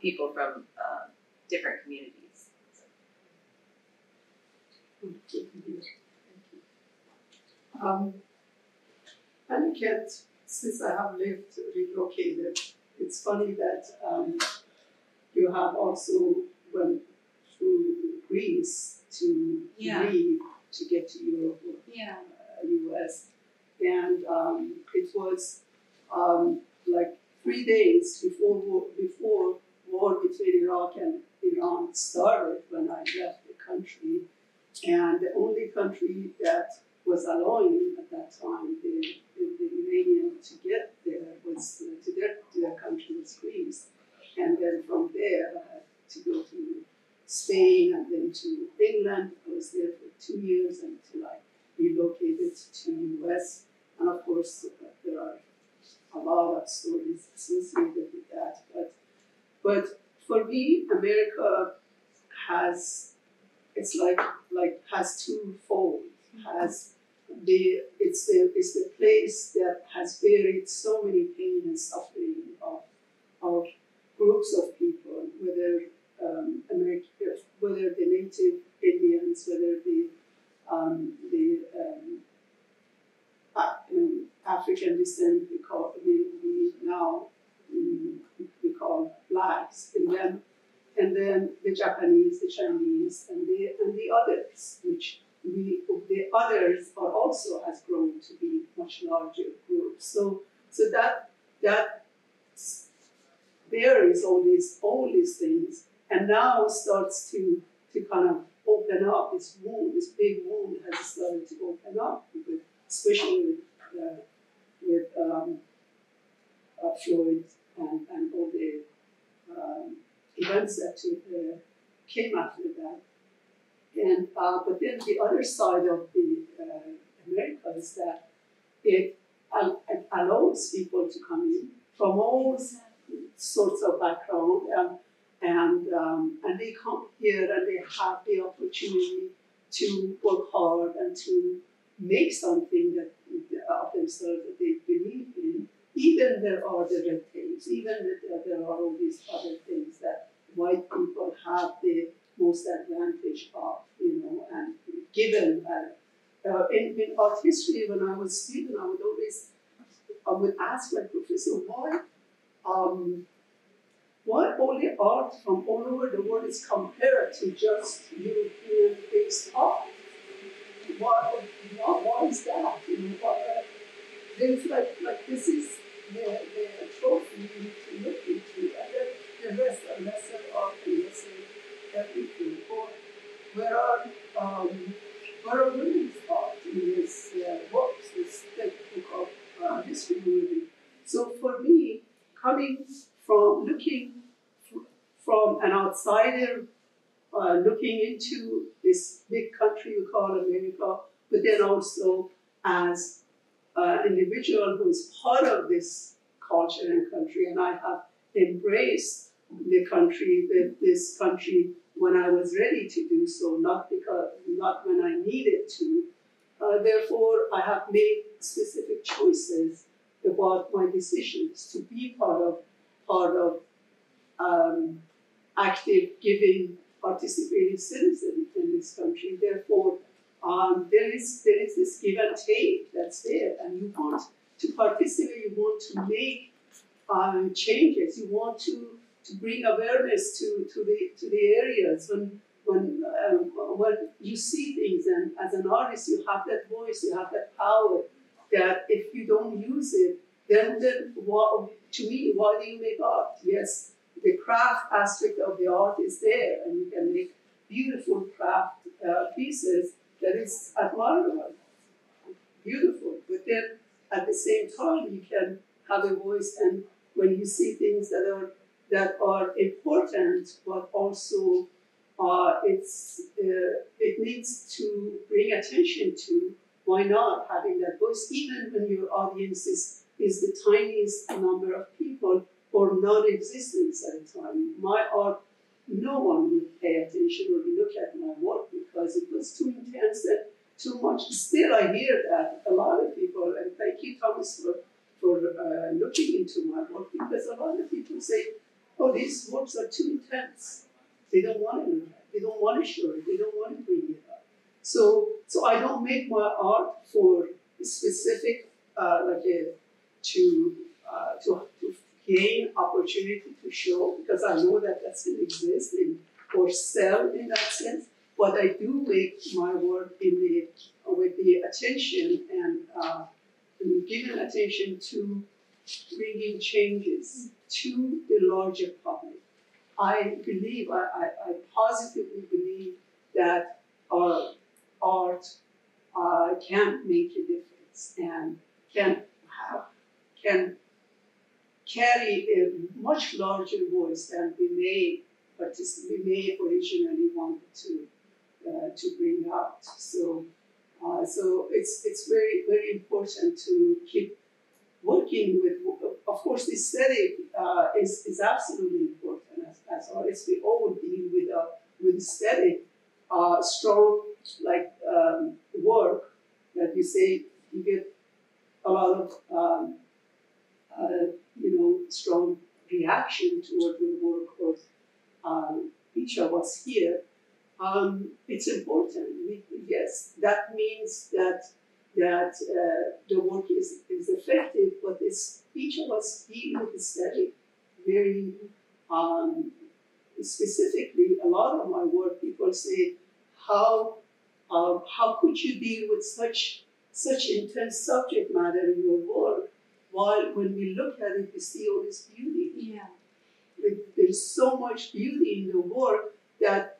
people from um, different communities. Um, and yet, since I have lived relocated, it's funny that um, you have also went through Greece to Yeah. leave to get to Europe or Yeah. uh, US, and um, it was um, like three days before war, before war between Iraq and Iran started when I left the country, and the only country that was allowing at that time the, the, the Iranian to get there was uh, to their to their country was Greece, and then from there I had to go to Spain and then to England. I was there for two years until I relocated to the US, and of course there are a lot of stories associated with that. But but for me, America has it's like like has twofold. Has the it's the it's the place that has buried so many pain and suffering of of groups of people, whether um, American, whether the native Indians, whether the um, the um, um, African descent, we call we, we now mm, we call blacks, and then and then the Japanese, the Chinese, and the and the others, which we the others are also has grown to be much larger groups. So so that that is all these all these things, and now starts to to kind of open up. This wound, this big wound, has started to open up, with, especially with uh, with um, uh, Floyd and, and all the um, events that uh, came after that. And uh, but then the other side of the uh, America is that it, it allows people to come in from all sorts of background and and um, and they come here and they have the opportunity to work hard and to make something that of themselves that they believe in. Even there are the red tapes, even that there are all these other things that white people have the most advantage of, you know, and given. Uh, uh, in, in art history, when I was a student, I would always I would ask my professor why um, why the art from all over the world is compared to just European-based art. Why, why, why is that? You know, uh, there's like, like this is the, the trophy you need to look into, and then the rest are lesser lesser everything. Or where are um, where are women's art in this uh, works, this textbook of uh, history movie? So for me, coming from looking from an outsider, uh, looking into this big country we call America, but then also as an individual who is part of this culture and country, and I have embraced the country, the, this country when I was ready to do so, not because, not when I needed to. Uh, therefore, I have made specific choices about my decisions to be part of part of um, active, giving, participating citizens in this country. Therefore, um, there is there is this give and take that's there, and you want to participate. You want to make um, changes. You want to to bring awareness to, to the to the areas when when um, when you see things, and as an artist, you have that voice, you have that power. That if you don't use it, then then what, to me, why do you make art? Yes, the craft aspect of the art is there, and you can make beautiful craft uh, pieces that is admirable, beautiful. But then at the same time, you can have a voice, and when you see things that are that are important, but also uh, it's uh, it needs to bring attention to. Why not having that voice, even when your audience is is the tiniest number of people or non-existence at a time. My art, no one would pay attention or look at my work because it was too intense and too much. Still, I hear that a lot of people, and thank you, Thomas, for for uh, looking into my work because a lot of people say, "Oh, these works are too intense. They don't want to look at. They don't want to show it. They don't want to bring it up." So, so I don't make my art for specific, uh, like a to, uh, to, to gain opportunity to show because I know that that still exists in, or sell in that sense. But I do make my work in the with the attention and, uh, giving attention to bringing changes to the larger public. I believe, I, I, I positively believe that our art uh, can make a difference and can have can carry a much larger voice than we may we may originally want to uh, to bring out. So uh, so it's it's very very important to keep working with. Of course, the aesthetic uh, is is absolutely important as, as artists. We all deal with uh, with aesthetic, uh, strong like um, work that you say you get a lot of um, uh, you know, strong reaction toward the work of each of us here, um, it's important. Yes, that means that that uh, the work is, is effective, but it's, each of us with aesthetic very um, specifically. A lot of my work, people say, how um, how could you deal with such such intense subject matter in your work, while when we look at it, we see all this beauty. Yeah. There's so much beauty in the work that,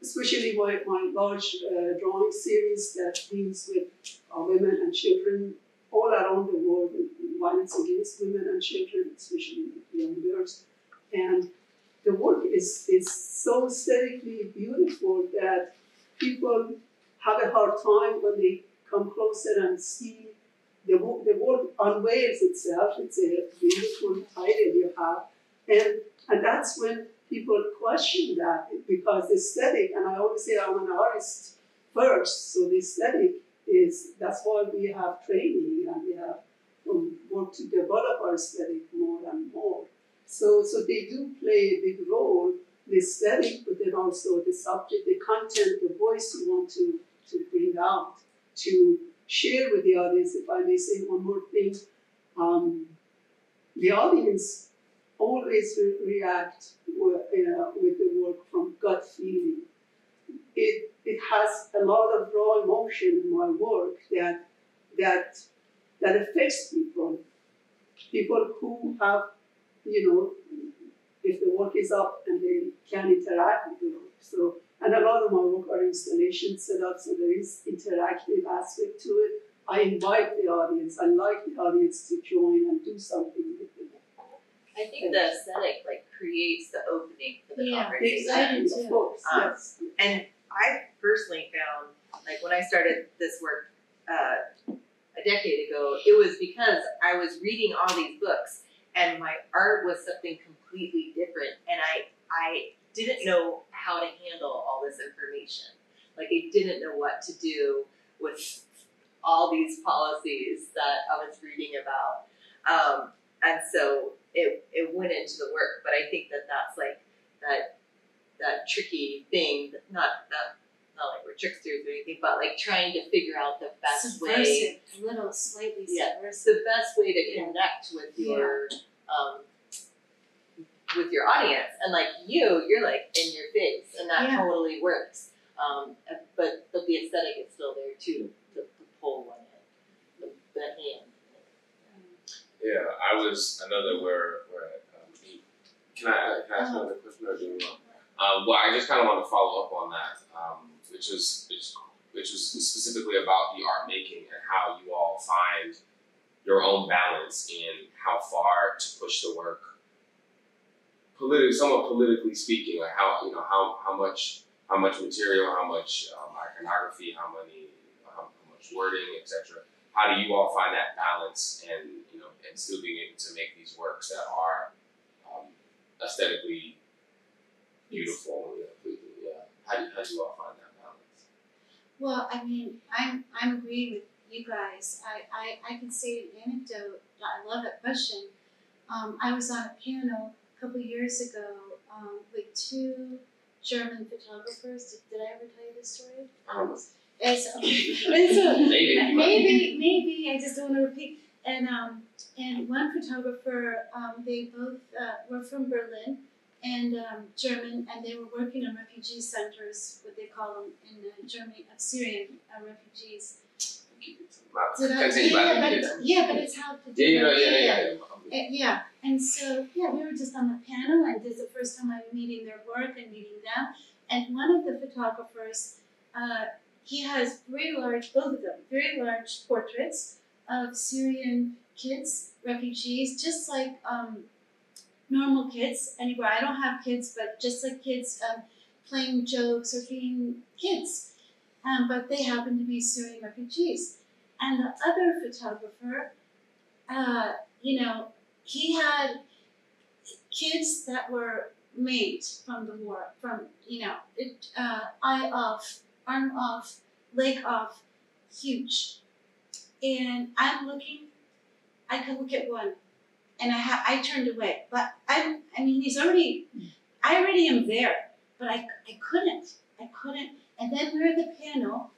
especially my, my large uh, drawing series that deals with uh, women and children all around the world, violence against women and children, especially young girls. And the work is, is so aesthetically beautiful that people have a hard time when they come closer and see the, the work unveils itself. It's a beautiful title you have. And, and that's when people question that because the aesthetic, and I always say I'm an artist first, so the aesthetic is, that's why we have training and we have um, work to develop our aesthetic more and more. So, so they do play a big role, the aesthetic, but then also the subject, the content, the voice you want to, to bring out, to share with the audience. If I may say one more thing, um, the audience always re- react with, uh, with the work from gut feeling. It, it has a lot of raw emotion in my work that, that, that affects people. People who have you know, if the work is up and they can interact with the work. So, and a lot of my work are installation set up, so there is interactive aspect to it. I invite the audience. I like the audience to join and do something with the. I think the aesthetic like creates the opening for the Yeah, conversation. Exactly. Exactly, of course, Um, yes. And I personally found, like when I started this work uh, a decade ago, it was because I was reading all these books and my art was something completely different, and I I didn't know how to handle all this information. Like I didn't know what to do with all these policies that I was reading about, um, and so it it went into the work. But I think that that's like that that tricky thing, not not not like we're tricksters or anything, but like trying to figure out the best way subversive, a little slightly Yeah. subversive. the best way to Yeah. connect with your um, with your audience and like you you're like in your face and that Yeah. totally works um, but but the aesthetic is still there too to, to pull one in the, the hand Yeah, I was. I know that we're we're um. Can I can I ask Oh. another question or do you want? Um, well, I just kind of want to follow up on that, um, which is which, which is specifically about the art making and how you all find your own balance in how far to push the work. Politically, somewhat politically speaking, like how you know how, how much how much material, how much um, iconography, how many how, how much wording, etc how do you all find that balance and you know and still being able to make these works that are um, aesthetically beautiful pleasing, yeah how do, how do you all find that balance Well, I mean, I'm I'm agreeing with you guys. I, I, I can say an anecdote. I love that question. Um, I was on a panel a couple years ago um, with two German photographers. Did, did I ever tell you this story? Um, It's, it's a, <laughs> maybe maybe, maybe I just don't want to repeat. And um, and one photographer, um, they both uh, were from Berlin and um, German, and they were working in refugee centers, what they call them in uh, Germany, of Syrian uh, refugees. Did I? Yeah, but- yeah, but it's how to do yeah, yeah, it. yeah, yeah, yeah. Uh, yeah, and so yeah, we were just on the panel, and this is the first time I'm meeting their work and meeting them. And one of the photographers, uh, he has very large, both of them, very large portraits of Syrian kids, refugees, just like um, normal kids anywhere. I don't have kids, but just like kids um, playing jokes or being kids. Um, but they happen to be Syrian refugees. And the other photographer, uh, you know, he had kids that were made from the war, from, you know, it, uh, eye off, arm off, leg off, huge. And I'm looking, I could look at one, and I ha- I turned away. But I'm, I mean, he's already, I already am there, but I, I couldn't, I couldn't. And then we're at the panel,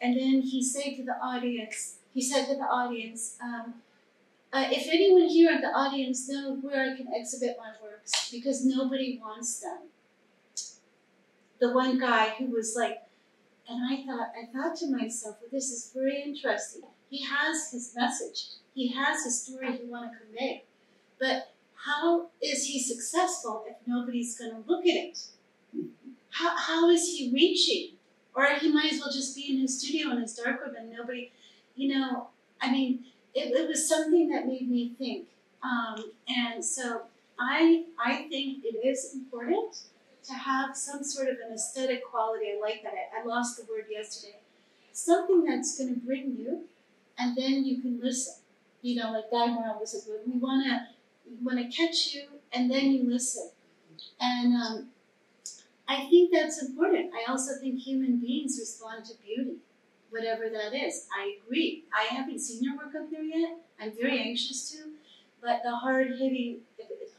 and then he said to the audience, he said to the audience, um, uh, if anyone here in the audience knows where I can exhibit my works, because nobody wants them. The one guy who was like, and I thought, I thought to myself, well, this is very interesting. He has his message. He has his story he want to convey. But how is he successful if nobody's going to look at it? How, how is he reaching? Or he might as well just be in his studio in his dark room and nobody, you know, I mean, it, it was something that made me think. Um, and so I, I think it is important to have some sort of an aesthetic quality. I like that. I, I lost the word yesterday. Something that's going to bring you, and then you can listen. You know, like Morrell was like, we want to we want to catch you, and then you listen. And um, I think that's important. I also think human beings respond to beauty, whatever that is. I agree. I haven't seen your work up there yet. I'm very anxious to, but the hard hitting,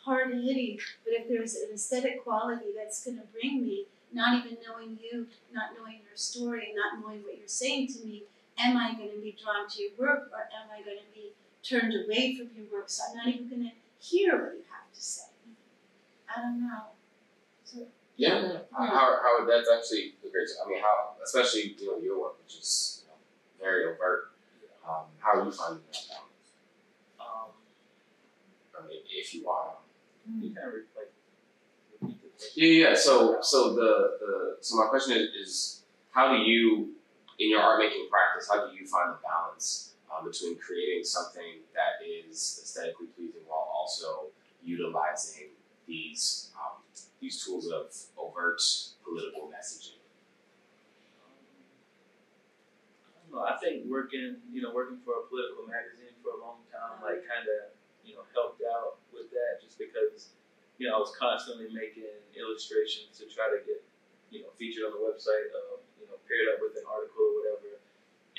hard hitting. But if there's an aesthetic quality that's going to bring me, not even knowing you, not knowing your story, not knowing what you're saying to me, am I going to be drawn to your work, or am I going to be turned away from your work? So I'm not even going to hear what you have to say. I don't know. So, Yeah, yeah. How, how that's actually a great. I mean, how especially you know your work, which is you know, very overt. Um, how are you finding that balance? Um, I mean, if you are. you kind of re- like repeat the question. Yeah, yeah. So, so the, the so my question is, is how do you, in your art making practice, how do you find the balance um, between creating something that is aesthetically pleasing while also utilizing these um, these tools of overt political messaging? I. I think working, you know, working for a political magazine for a long time, like, kind of, you know, helped out with that, just because, you know, I was constantly making illustrations to try to get, you know, featured on the website, um, you know, paired up with an article or whatever.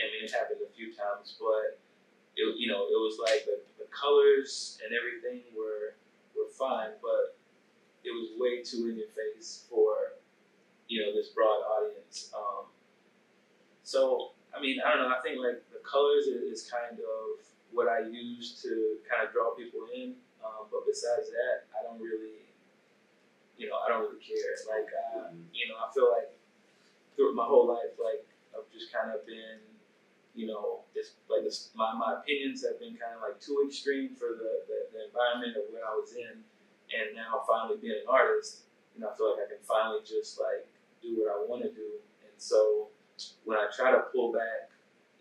I mean, it happened a few times, but it, you know, it was like the, the colors and everything were were fine, but it was way too in your face for, you know, this broad audience. Um, so I mean, I don't know. I think like the colors is, is kind of what I use to kind of draw people in. Um, but besides that, I don't really, you know, I don't really care. Like, you know, I feel like through my whole life, like I've just kind of been, you know, this like this, my my opinions have been kind of like too extreme for the, the the environment of where I was in, and now finally being an artist, you know, I feel like I can finally just like do what I want to do, and so when I try to pull back,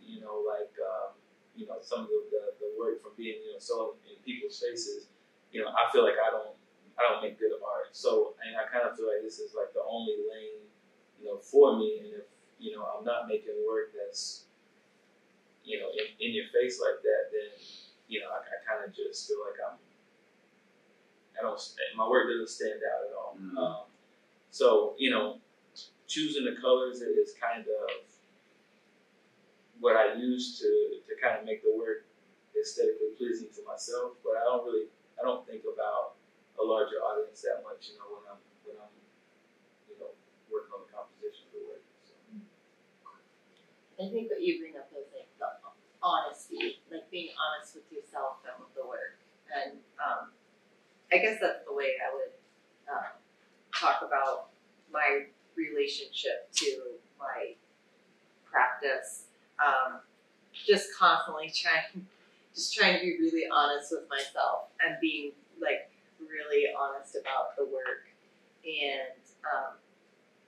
you know, like um, you know some of the, the, the work from being you know so in people's faces, you know, I feel like I don't I don't make good art. So and I kind of feel like this is like the only lane, you know, for me. And if you know I'm not making work that's you know in, in your face like that, then you know I, I kind of just feel like I'm I don't my work doesn't stand out at all. Mhm. Um, so you know choosing the colors is kind of what I use to, to kind of make the work aesthetically pleasing to myself. But I don't really I don't think about a larger audience that much, you know, when I'm when I'm you know working on the composition of the work. So. I think what you bring up is like the honesty, like being honest with yourself and with the work. And um, I guess that's the way I would um, talk about my relationship to my practice. Um, just constantly trying, just trying to be really honest with myself and being like really honest about the work. And um,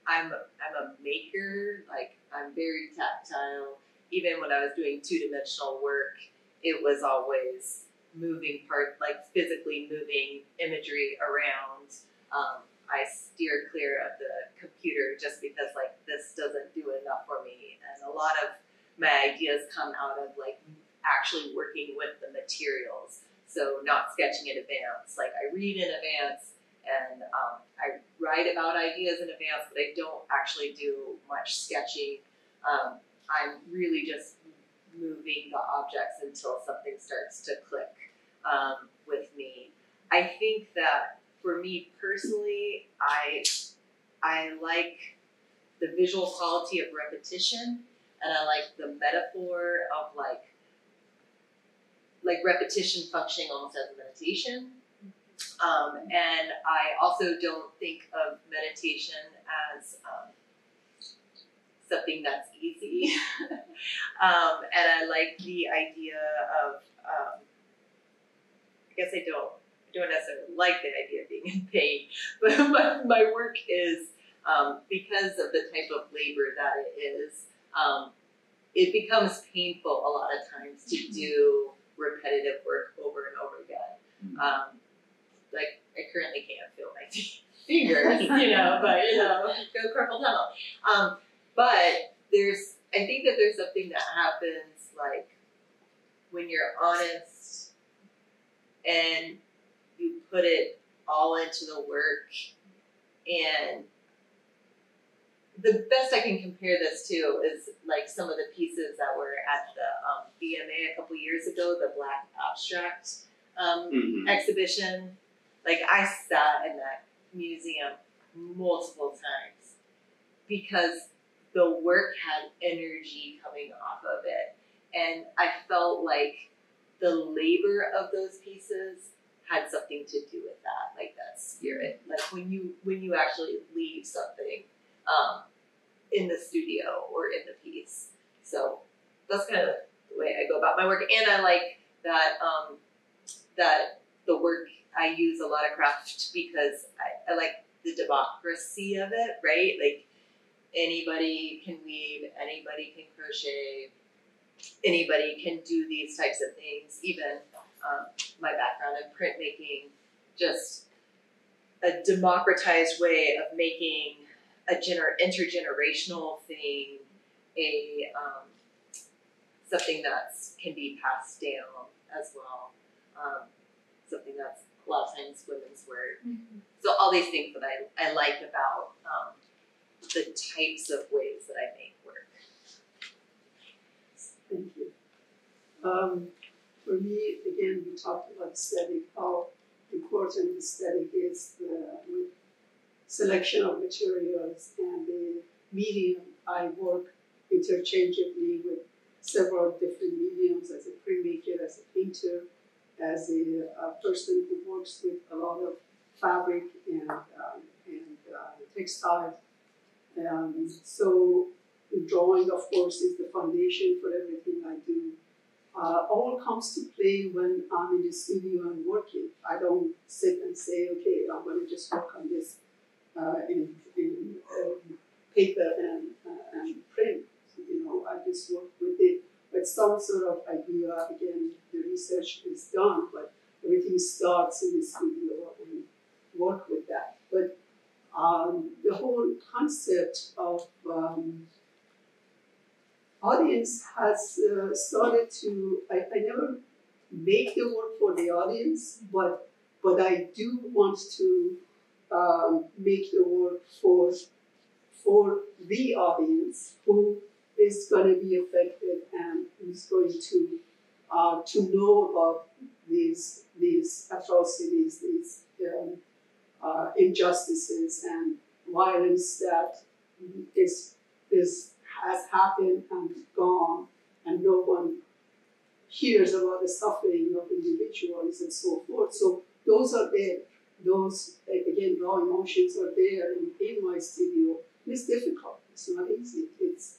I'm I'm a maker. Like I'm very tactile. Even when I was doing two dimensional work, it was always moving part, like physically moving imagery around. Um, I steer clear of the computer just because like this doesn't do enough for me, and a lot of my ideas come out of like actually working with the materials. So not sketching in advance. Like I read in advance and um, I write about ideas in advance, but I don't actually do much sketching. Um, I'm really just moving the objects until something starts to click um, with me. I think that for me personally, I I like the visual quality of repetition, and I like the metaphor of like like repetition functioning almost as meditation. Um, and I also don't think of meditation as um, something that's easy. <laughs> um, and I like the idea of, um, I guess I don't, I don't necessarily like the idea of being in pain, <laughs> but my, my work is, um, because of the type of labor that it is, um, it becomes painful a lot of times to do repetitive work over and over again. Um, like I currently can't feel my <laughs> fingers, you know, but you know, go carpal tunnel. But there's, I think that there's something that happens like when you're honest and you put it all into the work and the best I can compare this to is like some of the pieces that were at the um, BMA a couple years ago, the Black Abstract um, Mhm. exhibition. Like I sat in that museum multiple times because the work had energy coming off of it, and I felt like the labor of those pieces had something to do with that, like that spirit. Like when you when you actually leave something um, in the studio or in the piece. So that's kind of the way I go about my work, and I like that um, that the work I use a lot of craft because I, I like the democracy of it, right? Like anybody can weave, anybody can crochet, anybody can do these types of things. Even um, my background in printmaking, just a democratized way of making a gener- intergenerational thing, a um, something that can be passed down as well. Um, something that's a lot of times women's work. So all these things that I, I like about um, the types of ways that I make work. Thank you. Um, for me, again, we talked about aesthetic, how important aesthetic is the with selection of materials and the medium. I work interchangeably with several different mediums as a printmaker, as a painter, as a, uh person who works with a lot of fabric and, um, and uh, textile. Um, so drawing, of course, is the foundation for everything I do. Uh, all comes to play when I'm in the studio and working. I don't sit and say, okay, I'm going to just work on this uh, in, in um, paper and, uh, and print. You know, I just work with it. But some sort of idea, again, the research is done, but everything starts in the studio and work with that. But um, the whole concept of um, audience has uh, started to I, I never make the work for the audience but but I do want to um, make the work for for the audience who is going to be affected and who's going to uh, to know about these these atrocities these um, uh, injustices and violence that is is has happened and gone, and no one hears about the suffering of individuals and so forth. So those are there. Those again, raw emotions are there in, in my studio. It's difficult. It's not easy. It's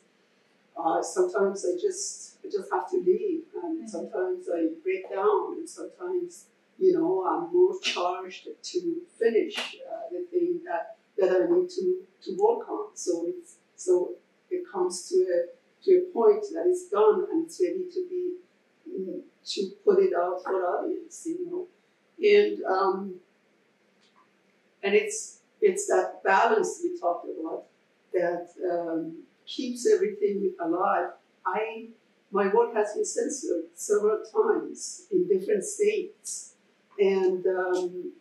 uh, sometimes I just I just have to leave, and sometimes I break down, and sometimes you know I'm more charged to finish uh, the thing that that I need to to work on. So it's so it comes to a to a point that it's done and it's ready to be to put it out for audience, you know, and um, and it's it's that balance we talked about that um, keeps everything alive. I my work has been censored several times in different states, and um,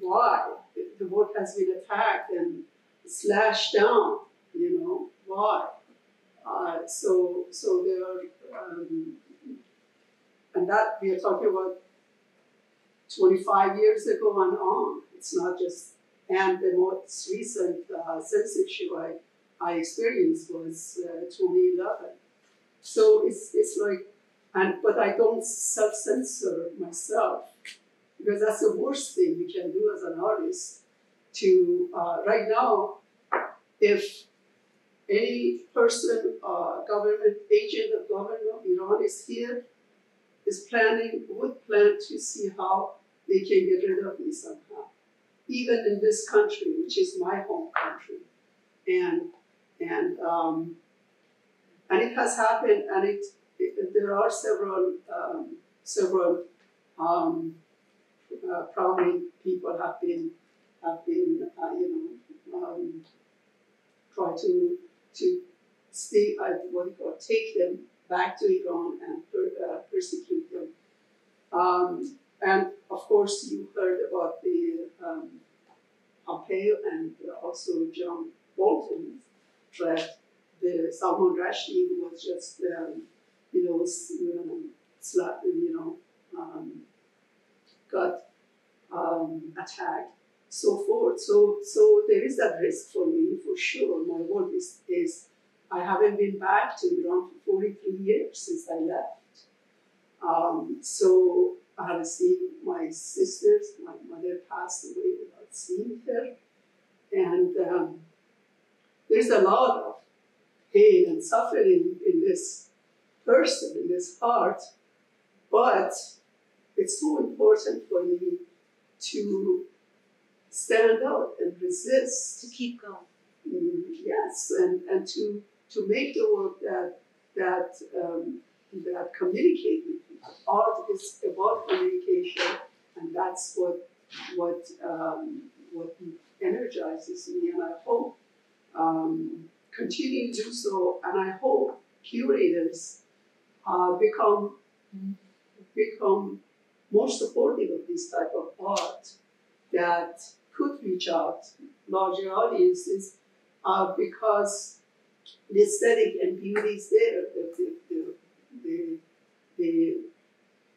why the work has been attacked and slashed down? You know why? Uh, so, so there are, um, and that we are talking about 25 years ago and on. It's not just, and the most recent uh, censorship I, I experienced was uh, 2011. So it's it's like, and but I don't self censor myself because that's the worst thing you can do as an artist. To uh, right now, if any person, uh, government agent of government of Iran is here, is planning would plan to see how they can get rid of me somehow, even in this country, which is my home country, and and um, and it has happened, and it, it there are several um, several um, uh, prominent people have been have been uh, you know um, try to to stay what you call take them back to Iran and per, uh, persecute them. Um, and of course, you heard about the um, Pompeo and also John Bolton that the Salman Rushdie who was just um, you know um, slapped, you know um, got um, attacked so forth. So so there is that risk for me for sure. My work is is I haven't been back to Iran for 43 years since I left. Um, so I haven't seen my sisters. My mother passed away without seeing her, and um, there's a lot of pain and suffering in this person, in this heart. But it's so important for me to stand out and resist. To keep going. Mm, yes, and, and to to make the work that that um, that communicate with people. Art is about communication, and that's what what um, what energizes me, and I hope um, continue to do so, and I hope curators uh, become become more supportive of this type of art that could reach out larger audiences uh, because the aesthetic and beauty is there, the, the, the, the, the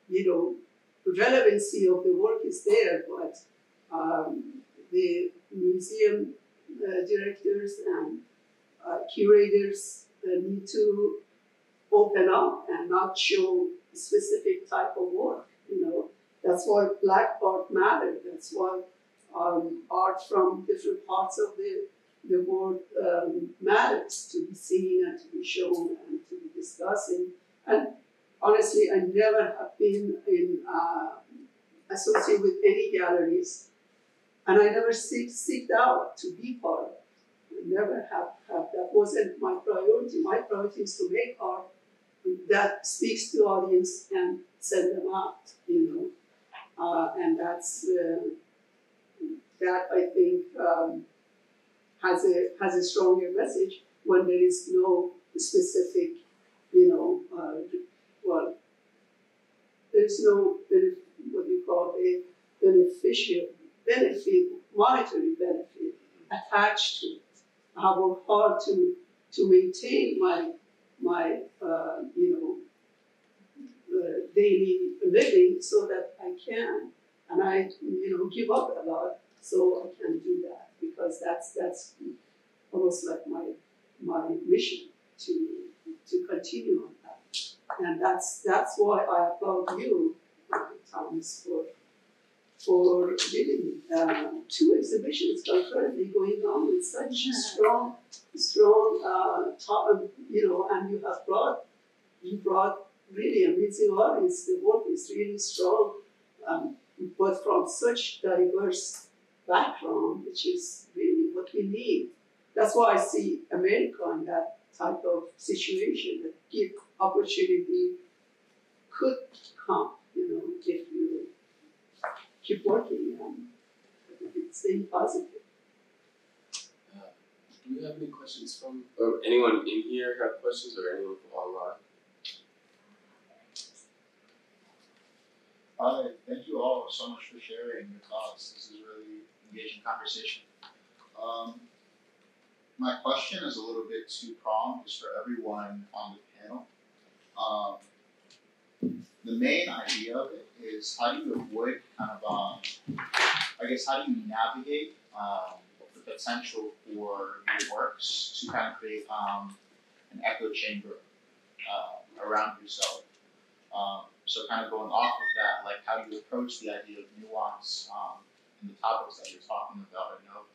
you know relevancy of the work is there, but um, the museum uh, directors and uh, curators uh, need to open up and not show specific type of work. You know, that's why black art matters. That's why um, art from different parts of the the world um, matters to be seen and to be shown and to be discussing. And honestly, I never have been in uh, associated with any galleries, and I never seek, seeked out to be part of. it. I never have, have that wasn't my priority. My priority is to make art that speaks to audience and send them out. You know, uh, and that's uh, that I think. Um, has a has a stronger message when there is no specific, you know, uh, well, there's no what you call a beneficial benefit, monetary benefit attached to it. I work hard to to maintain my my uh, you know daily living so that I can, and I you know give up a lot so I can do that because that's that's almost like my my mission to to continue on that, and that's that's why I applaud you, uh, Thomas, for for giving uh, two exhibitions concurrently going on with such Yeah. strong strong uh, top, you know, and you have brought you brought really amazing audience. The work is really strong, um, but from such diverse background, which is really what we need. That's why I see America in that type of situation that give opportunity could come, you know, if you keep working and staying positive. Do you have any questions from or anyone in here have questions or anyone from online? Hi, thank you all so much for sharing your thoughts. This is a really engaging conversation. Um, my question is a little bit two pronged, just for everyone on the panel. Um, the main idea of it is how do you avoid kind of, um, I guess, how do you navigate um, the potential for your works to kind of create um, an echo chamber uh, around yourself. Um, so kind of going off of that, like how you approach the idea of nuance um, in the topics that you're talking about? I know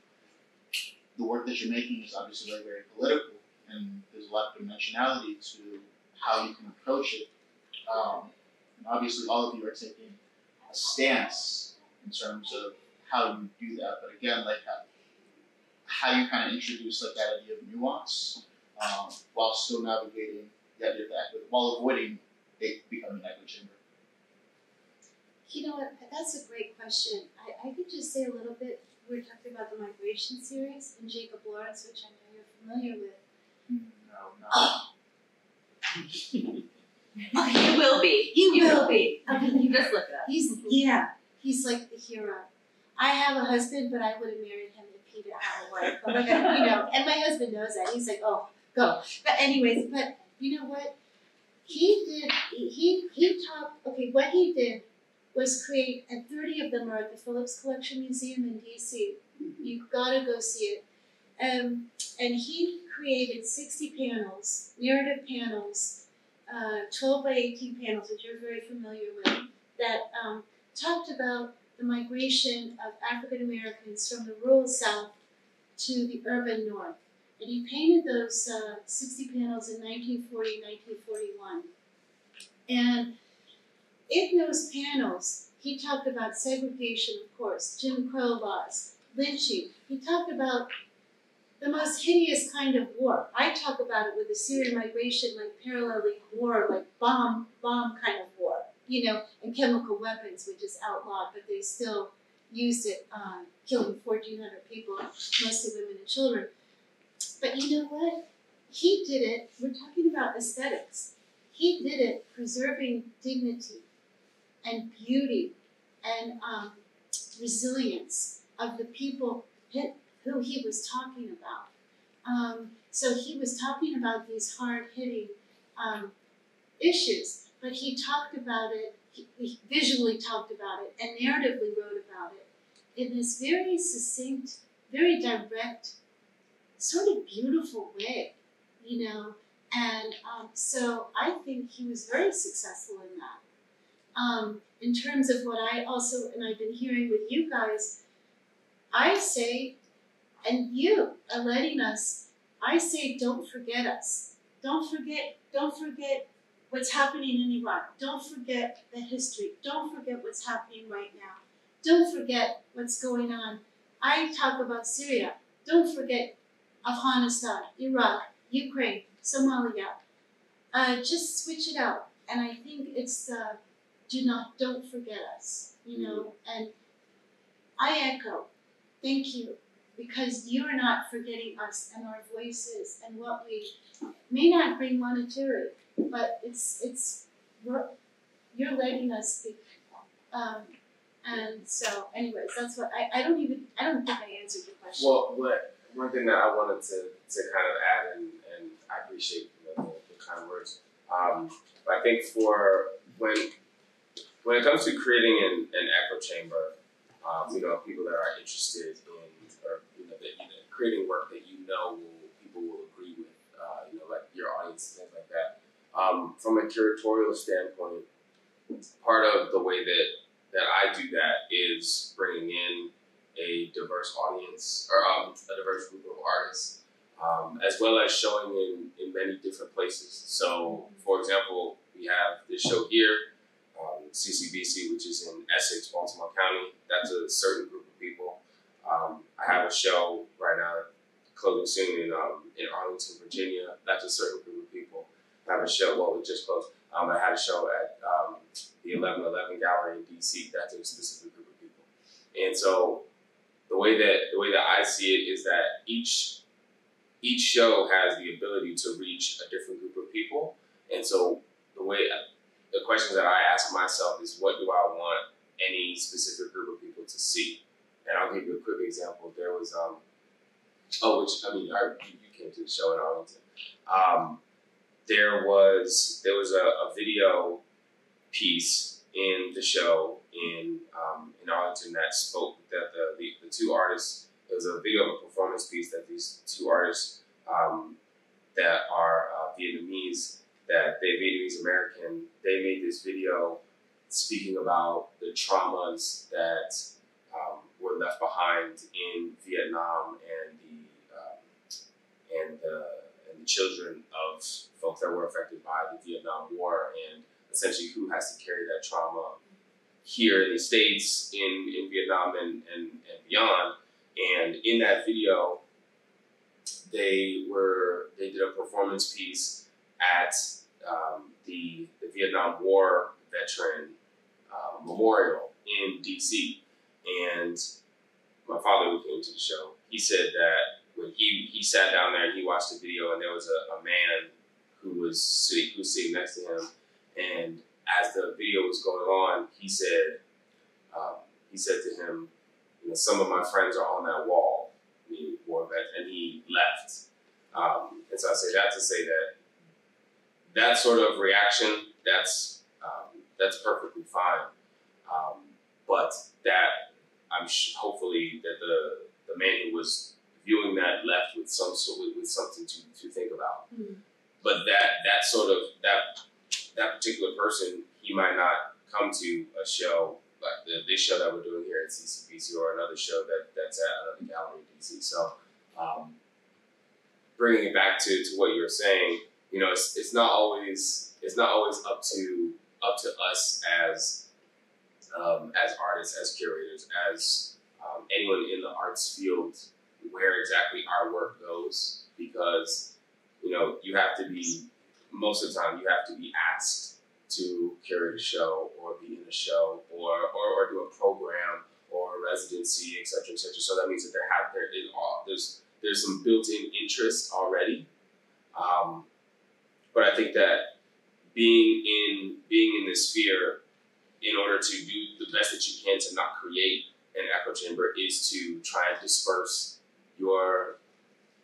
the work that you're making is obviously very, very political, and there's a lot of dimensionality to how you can approach it. Um, and obviously, all of you are taking a stance in terms of how you do that. But again, like how, how you kind of introduce like that idea of nuance um, while still navigating the idea of that, while avoiding it becoming an echo chamber. You know what? That's a great question. I, I could just say a little bit. We are talking about the migration series and Jacob Lawrence, which I know you're familiar with. No, no. He <laughs> oh, will be. He You will be. Okay, You just look it up. He's yeah. He's like the hero. I have a husband, but I would have married him if he didn't have a wife. But like, I- you know, and my husband knows that. He's like, oh, go. But anyways, but you know what? He did. He he taught. Okay, what he did was create, and thirty of them are at the Phillips Collection Museum in D.C. You've got to go see it. Um, and he created sixty panels, narrative panels, uh, twelve by eighteen panels, which you're very familiar with, that um, talked about the migration of African Americans from the rural South to the urban North. And he painted those uh, 60 panels in 1940, 1941. And in those panels, he talked about segregation, of course, Jim Crow laws, lynching. He talked about the most hideous kind of war. I talk about it with the Syrian migration, like paralleling war, like bomb, bomb kind of war you know, and chemical weapons, which is outlawed, but they still used it, uh, killing 1,400 people, mostly women and children. But you know what? He did it, we're talking about aesthetics. He did it preserving dignity and beauty and um, resilience of the people who he was talking about. Um, so he was talking about these hard hitting um, issues but he talked about it, he, visually talked about it, and narratively wrote about it in this very succinct, very direct, sort of beautiful way, you know. And um, so I think he was very successful in that. Um, in terms of what I also, and I've been hearing with you guys, I say, and you are letting us, I say, don't forget us. Don't forget, don't forget what's happening in Iraq. Don't forget the history. Don't forget what's happening right now. Don't forget what's going on. I talk about Syria. Don't forget Afghanistan, Iraq, Ukraine, Somalia. Uh, just switch it out. And I think it's uh, do not, don't forget us, you know. And I echo, thank you, because you are not forgetting us and our voices and what we may not bring monetary, but it's it's we're, you're letting us speak. Um, and so, anyways, that's what I, I don't even I don't think I answered your question. Well, what one thing that I wanted to, to kind of add, and, and I appreciate the, the, the kind words. Um, I think for when when it comes to creating an, an echo chamber, um, you know, people that are interested in or you know, you know creating work that you know will people will agree with, uh, you know, like your audience and things like that. Um, from a curatorial standpoint, part of the way that that I do that is bringing in a diverse audience or um, a diverse group of artists, um, as well as showing in, in many different places. So, for example, we have this show here, um, CCBC, which is in Essex, Baltimore County. That's a certain group of people. Um, I have a show right now, closing soon in um, in Arlington, Virginia. That's a certain group of people. I have a show. Well, we just closed. Um, I had a show at the 1111 Gallery in DC. That's a specific group of people. And so the way that the way that I see it is that each each show has the ability to reach a different group of people. And so the way the questions that I ask myself is, what do I want any specific group of people to see? And I'll give you a quick example. There was um, oh, which I mean, you came to the show in Arlington. Um, there was there was a, a video piece in the show in um, in Arlington that spoke that the, the, the two artists it was a video of a performance piece that these two artists um, that are uh, Vietnamese that they Vietnamese American. They made this video speaking about the traumas that um, were left behind in Vietnam and the um, and the and the children of folks that were affected by the Vietnam War and essentially who has to carry that trauma here in the states in, in Vietnam and, and, and beyond. And in that video they were they did a performance piece at um, the, the Vietnam War veteran uh, memorial in DC and my father who came to the show. He said that when he, he sat down there and he watched the video and there was a, a man who was sitting who was sitting next to him. And as the video was going on he said um, he said to him you know some of my friends are on that wall war vet and he left um, and so I say that to say that that sort of reaction that's um, that's perfectly fine um, but that I'm sh- hopefully that the the man who was viewing that left with some sort with, with something to, to think about. Mm. But that that sort of that that particular person, he might not come to a show like the this show that we're doing here at CCBC or another show that that's at another gallery in DC. So um, bringing it back to, to what you were saying, you know, it's, it's not always it's not always up to up to us as um, as artists, as curators, as um, anyone in the arts field where exactly our work goes because you know you have to be most of the time you have to be asked to curate a show or be in a show or or, or do a program or a residency etc etc so that means that there have there is all there's there's some built-in interest already. Um, but I think that being in being in this sphere in order to do the best that you can to not create an echo chamber is to try and disperse your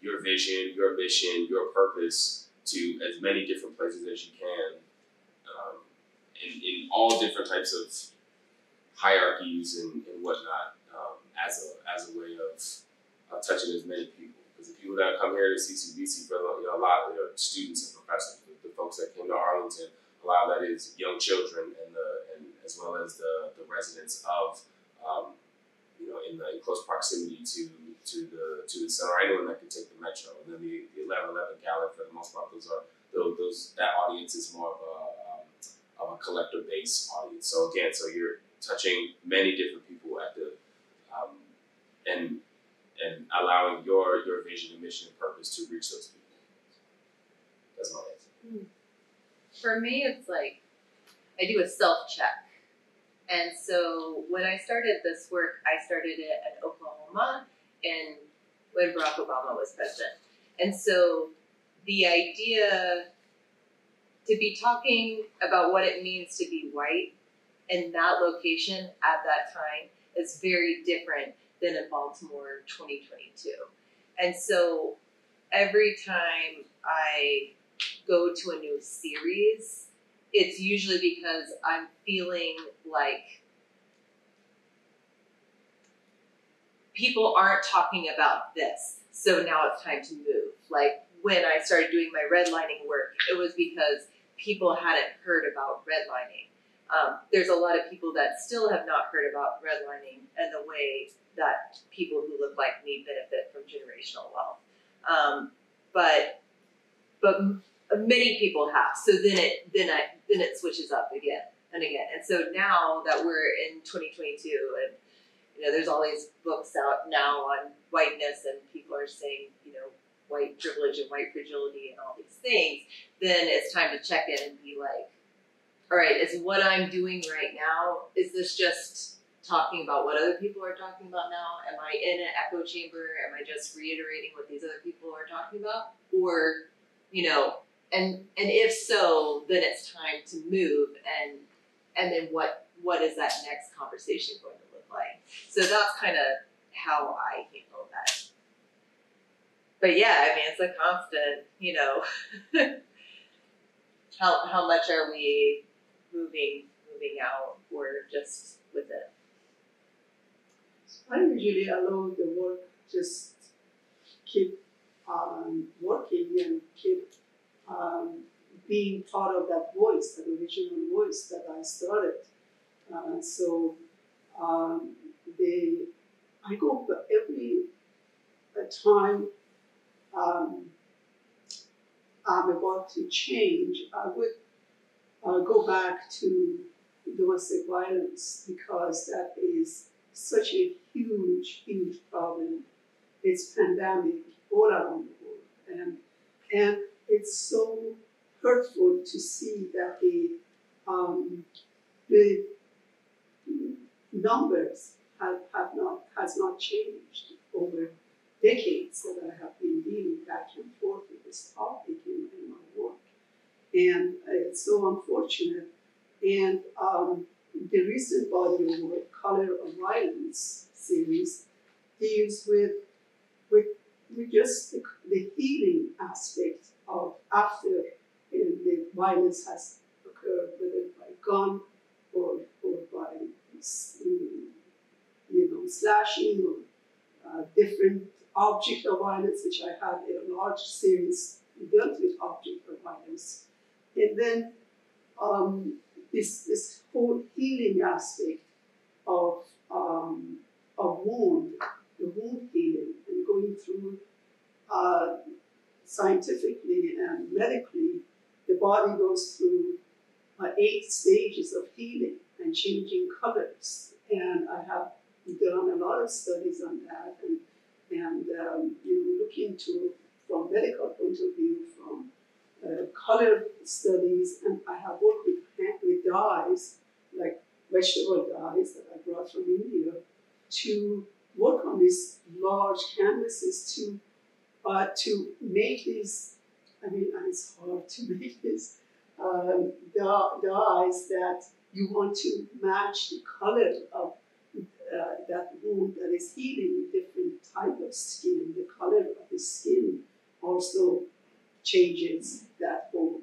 your vision, your mission, your purpose to as many different places as you can, um, in, in all different types of hierarchies and, and whatnot, um, as a as a way of uh, touching as many people. Because the people that come here to CCBC for you know, a lot of you students and professors, the, the folks that came to Arlington, a lot of that is young children and the and as well as the, the residents of um, know in the in close proximity to to the to the center, anyone that can take the metro. And then the, the eleven eleven gallery for the most part, those are those, those that audience is more of a um, of a collector based audience. So again, so you're touching many different people at the um, and and allowing your your vision and mission and purpose to reach those people. That's my answer. For me, it's like I do a self check. And so when I started this work, I started it at Oklahoma and when Barack Obama was president. And so the idea to be talking about what it means to be white in that location at that time is very different than in Baltimore 2022. And so every time I go to a new series, it's usually because I'm feeling like people aren't talking about this. So now it's time to move. Like when I started doing my redlining work, it was because people hadn't heard about redlining. Um, there's a lot of people that still have not heard about redlining and the way that people who look like me benefit from generational wealth. Um, but but many people have. So then it then I then it switches up again and again. And so now that we're in 2022 and you know there's all these books out now on whiteness and people are saying you know white privilege and white fragility and all these things, then it's time to check in and be like, all right, is what I'm doing right now is this just talking about what other people are talking about now? Am I in an echo chamber? Am I just reiterating what these other people are talking about? Or, you know, and and if so, then it's time to move and and then what what is that next conversation going to look like? So that's kind of how I handle that. But yeah, I mean it's a constant, you know. <laughs> how how much are we moving moving out or just with it? I usually allow the work just keep um, working and keep um, being part of that voice, that original voice that I started. Uh, so um, they, I go every time um, I'm about to change, I would uh, go back to domestic violence because that is such a huge, huge problem. It's pandemic all around the world, and and it's so hurtful to see that the um, the numbers have, have not has not changed over decades that I have been dealing back and forth with this topic in, in my work, and it's so unfortunate. And um, the recent body of work, Color of Violence series, deals with with with just the, the healing aspect of after you know, the violence has occurred, whether by gun or, or by you know slashing or uh, different object of violence, which I had a large series dealt with object of violence, and then um, this this whole healing aspect of um, of wound, the wound healing, and going through uh, scientifically and medically, the body goes through uh, eight stages of healing and changing colors. And I have done a lot of studies on that and, and um, you know, look into from medical point of view, from uh, color studies, and I have worked with, with dyes, like vegetable dyes that I brought from India, to work on these large canvases to uh, to make these, I mean, it's hard to <laughs> make these um, eyes that you want to match the color of uh, that wound that is healing different type of skin. The color of the skin also changes that whole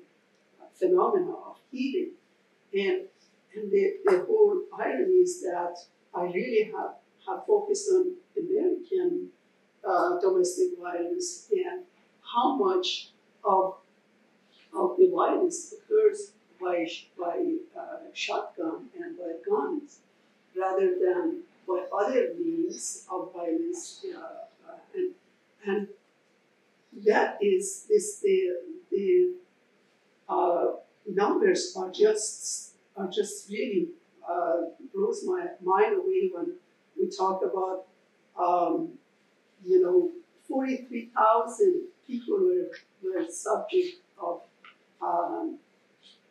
phenomena of healing. And, and the, the whole irony is that I really have, have focused on American uh, domestic violence and how much of, of the violence occurs by, by uh, shotgun and by guns rather than by other means of violence. Uh, uh and, and that is this the, the uh, numbers are just are just really uh, blows my mind away when we talk about um, 43,000 people were, were subject of um,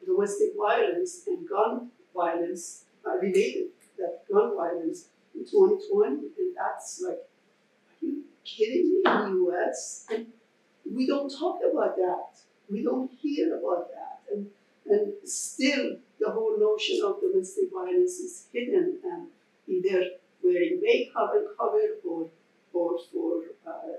domestic violence and gun violence uh, related that gun violence in 2020, and that's like, are you kidding me? In the U.S. and we don't talk about that. We don't hear about that, and and still the whole notion of domestic violence is hidden and either wearing makeup and cover or or for uh,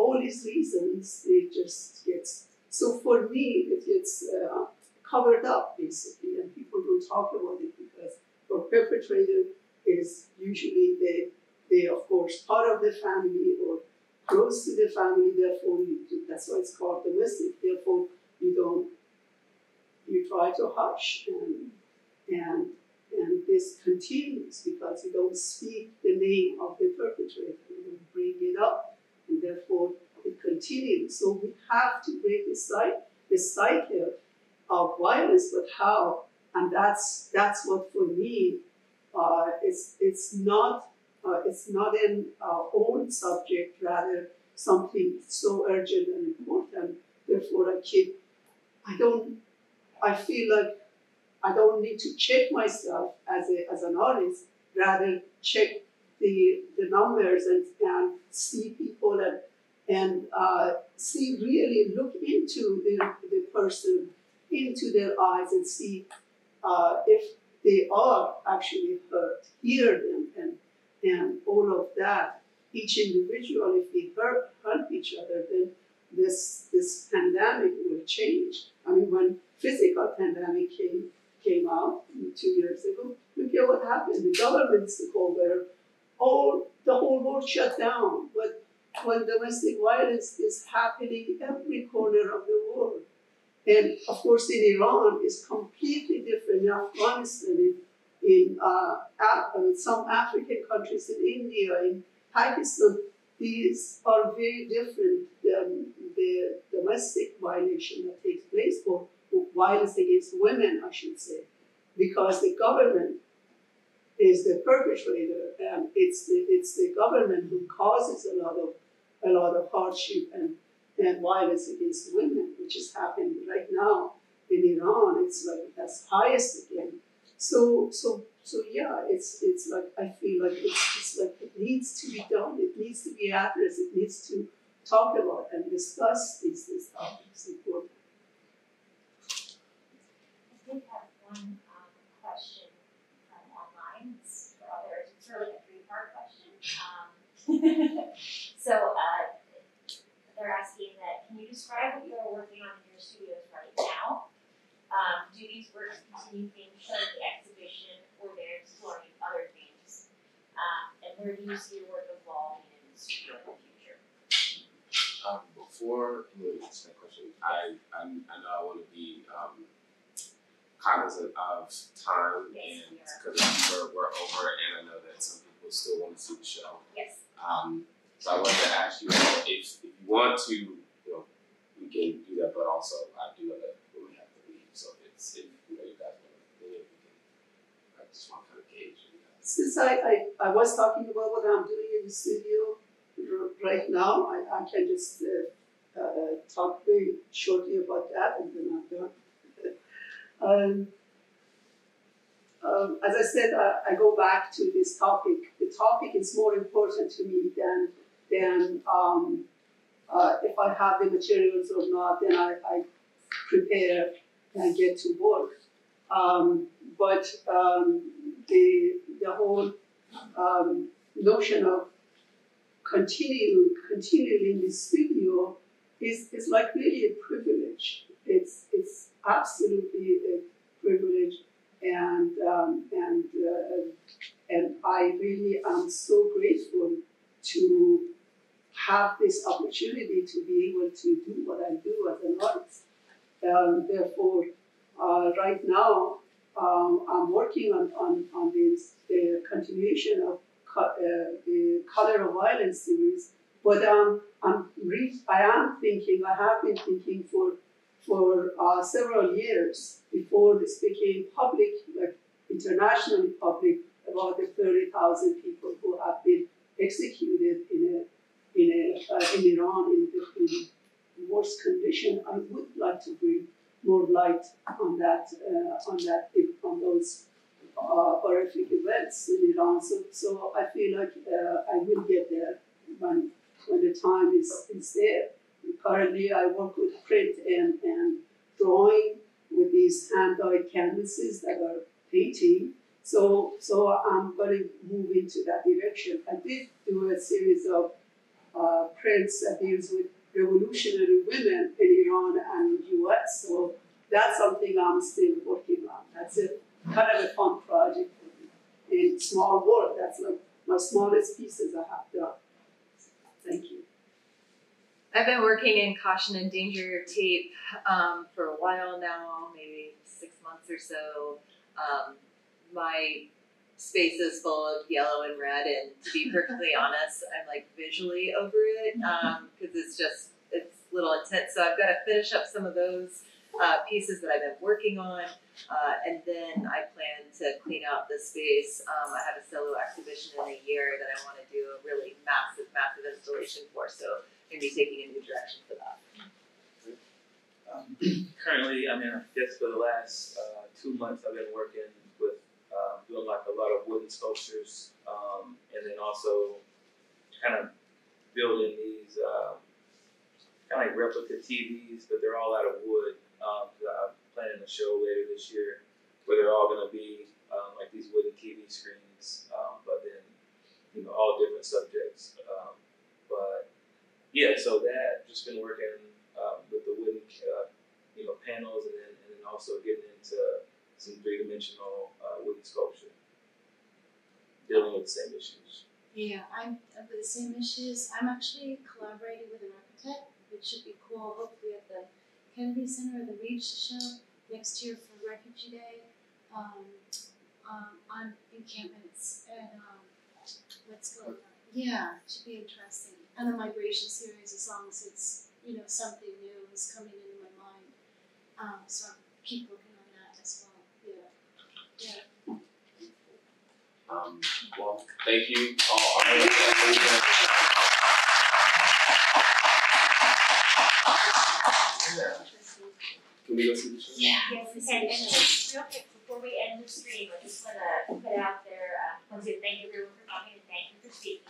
all these reasons, it just gets so for me it gets uh, covered up basically, and people don't talk about it because for perpetrator is usually they they of course part of the family or close to the family. Therefore, you, that's why it's called domestic. Therefore, you don't you try to hush and and and this continues because you don't speak the name of the perpetrator you don't bring it up, and therefore it continues. So we have to break the cycle, of violence, but how? And that's that's what for me, uh, it's it's not uh, it's not an uh, own subject, rather something so urgent and important. Therefore, I keep. I don't. I feel like I don't need to check myself as a as an artist. Rather, check the, the numbers and, and see people and, and uh, see really look into the, the person, into their eyes and see uh, if they are actually hurt, hear them and, and all of that. Each individual, if we hurt, help each other, then this, this pandemic will change. I mean, when physical pandemic came, came out two years ago, look at what happened. The governments took over all the whole world shut down. But when domestic violence is happening every corner of the world, And of course, in Iran, it's completely different. In Afghanistan, in, in uh, uh, some African countries, in India, in Pakistan, these are very different than the domestic violation that takes place, or violence against women, I should say, because the government is the perpetrator, and it's the, it's the government who causes a lot of a lot of hardship and, and violence against women, which is happening right now in Iran. It's like that's highest again. So so so yeah, it's it's like I feel like it's just like it needs to be done. It needs to be addressed. It needs to talk about and discuss these these topics. Important. I have one um, question from online. It's for others. It's really a three-part question. Um, so uh, they're asking that can you describe what you are working on in your studios right now? Um, do these works continue being shown at the exhibition, or they're exploring other themes? Um, and where do you see your work evolving in the studio in the future? Um, before you answer that question, I, I, I know I want to be um, cognizant of time Yes, and because we're, we're over and I know that some people still want to see the show. Yes. Um, so I wanted to ask you if, if you want to, you know, we can do that, but also I do know that we have to leave. So if it's if you know you guys want to leave. I just want to kind of gauge you. Since I, I, I was talking about what I'm doing in the studio right now, I, I can just uh, uh, talk very shortly about that and then I'm done. <laughs> um, um, as I said, I, I go back to this topic. The topic is more important to me than than um, uh, if I have the materials or not. Then I, I prepare and get to work. Um, but um, the the whole um, notion of continuing in the studio is, is like really a privilege. It's it's absolutely a privilege, and um, and uh, and I really am so grateful to have this opportunity to be able to do what I do as an artist. Um, therefore, uh, right now um, I'm working on, on, on this, the continuation of co- uh, the Color of Violence series, but um, I'm re- I am thinking, I have been thinking for, for uh, several years before this became public, like internationally public, about the 30,000 people who have been executed in a in, a, uh, in Iran in the in worst condition. I would like to bring more light on that uh, on that on those uh, horrific events in Iran. So, so I feel like uh, I will get there when when the time is, is there. Currently, I work with print and, and drawing with these hand-dyed canvases that are painting. So, so I'm going to move into that direction. I did do a series of uh, prints that deals with revolutionary women in Iran and US. So that's something I'm still working on. That's a kind of a fun project. In small work, that's like my smallest pieces I have done. Thank you. I've been working in caution and danger tape um, for a while now, maybe six months or so. Um, my space is full of yellow and red, and to be <laughs> perfectly honest, I'm like visually over it because it's just it's a little intense. So I've got to finish up some of those uh, pieces that I've been working on, uh, and then I plan to clean out the space. Um, I have a solo exhibition in a year that I want to do a really massive, massive installation for. So I'm be taking a new direction for that. Um, <clears throat> currently, I mean, I guess for the last uh, two months, I've been working with um, doing like a lot of wooden sculptures, um, and then also kind of building these um, kind of like replica TVs, but they're all out of wood. I'm planning a show later this year where they're all going to be um, like these wooden TV screens, but then you know all different subjects. But yeah, so that just been working um, with the wooden uh, you know panels, and then and then also getting into some three dimensional uh, wooden sculpture, dealing with the same issues. Yeah, I'm uh, with the same issues. I'm actually collaborating with an architect, which should be cool. Hopefully, at the Kennedy Center or the Reach show next year for Refugee Day. Um, um, on encampments and um, what's going on. Yeah, should be interesting. And the migration series, as long as it's you know something new is coming into my mind. Um, so I'll keep working on that as well. Yeah. Yeah. Um, well, thank you all. I'm gonna open- Yeah. Can we go through the show? Yeah. Yes, and, and just real quick, before we end the stream, I just wanna put out there, uh, once again, thank you everyone for coming and thank you for speaking.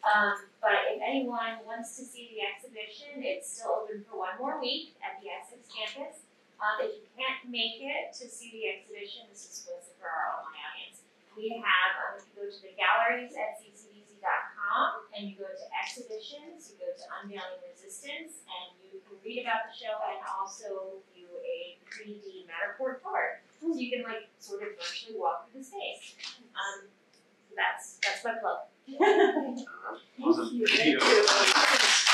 Um, but if anyone wants to see the exhibition, it's still open for one more week at the Essex campus. Um, if you can't make it to see the exhibition, this is exclusive for our online audience. We have, um, if you go to the galleries at ccbc.com and you go to exhibitions, you go to Unveiling Resistance, and you can read about the show and also view a 3D Matterport tour. So you can like sort of virtually walk through the space. Um, so that's that's my plug. Awesome. <laughs> Thank you. Thank you. <laughs>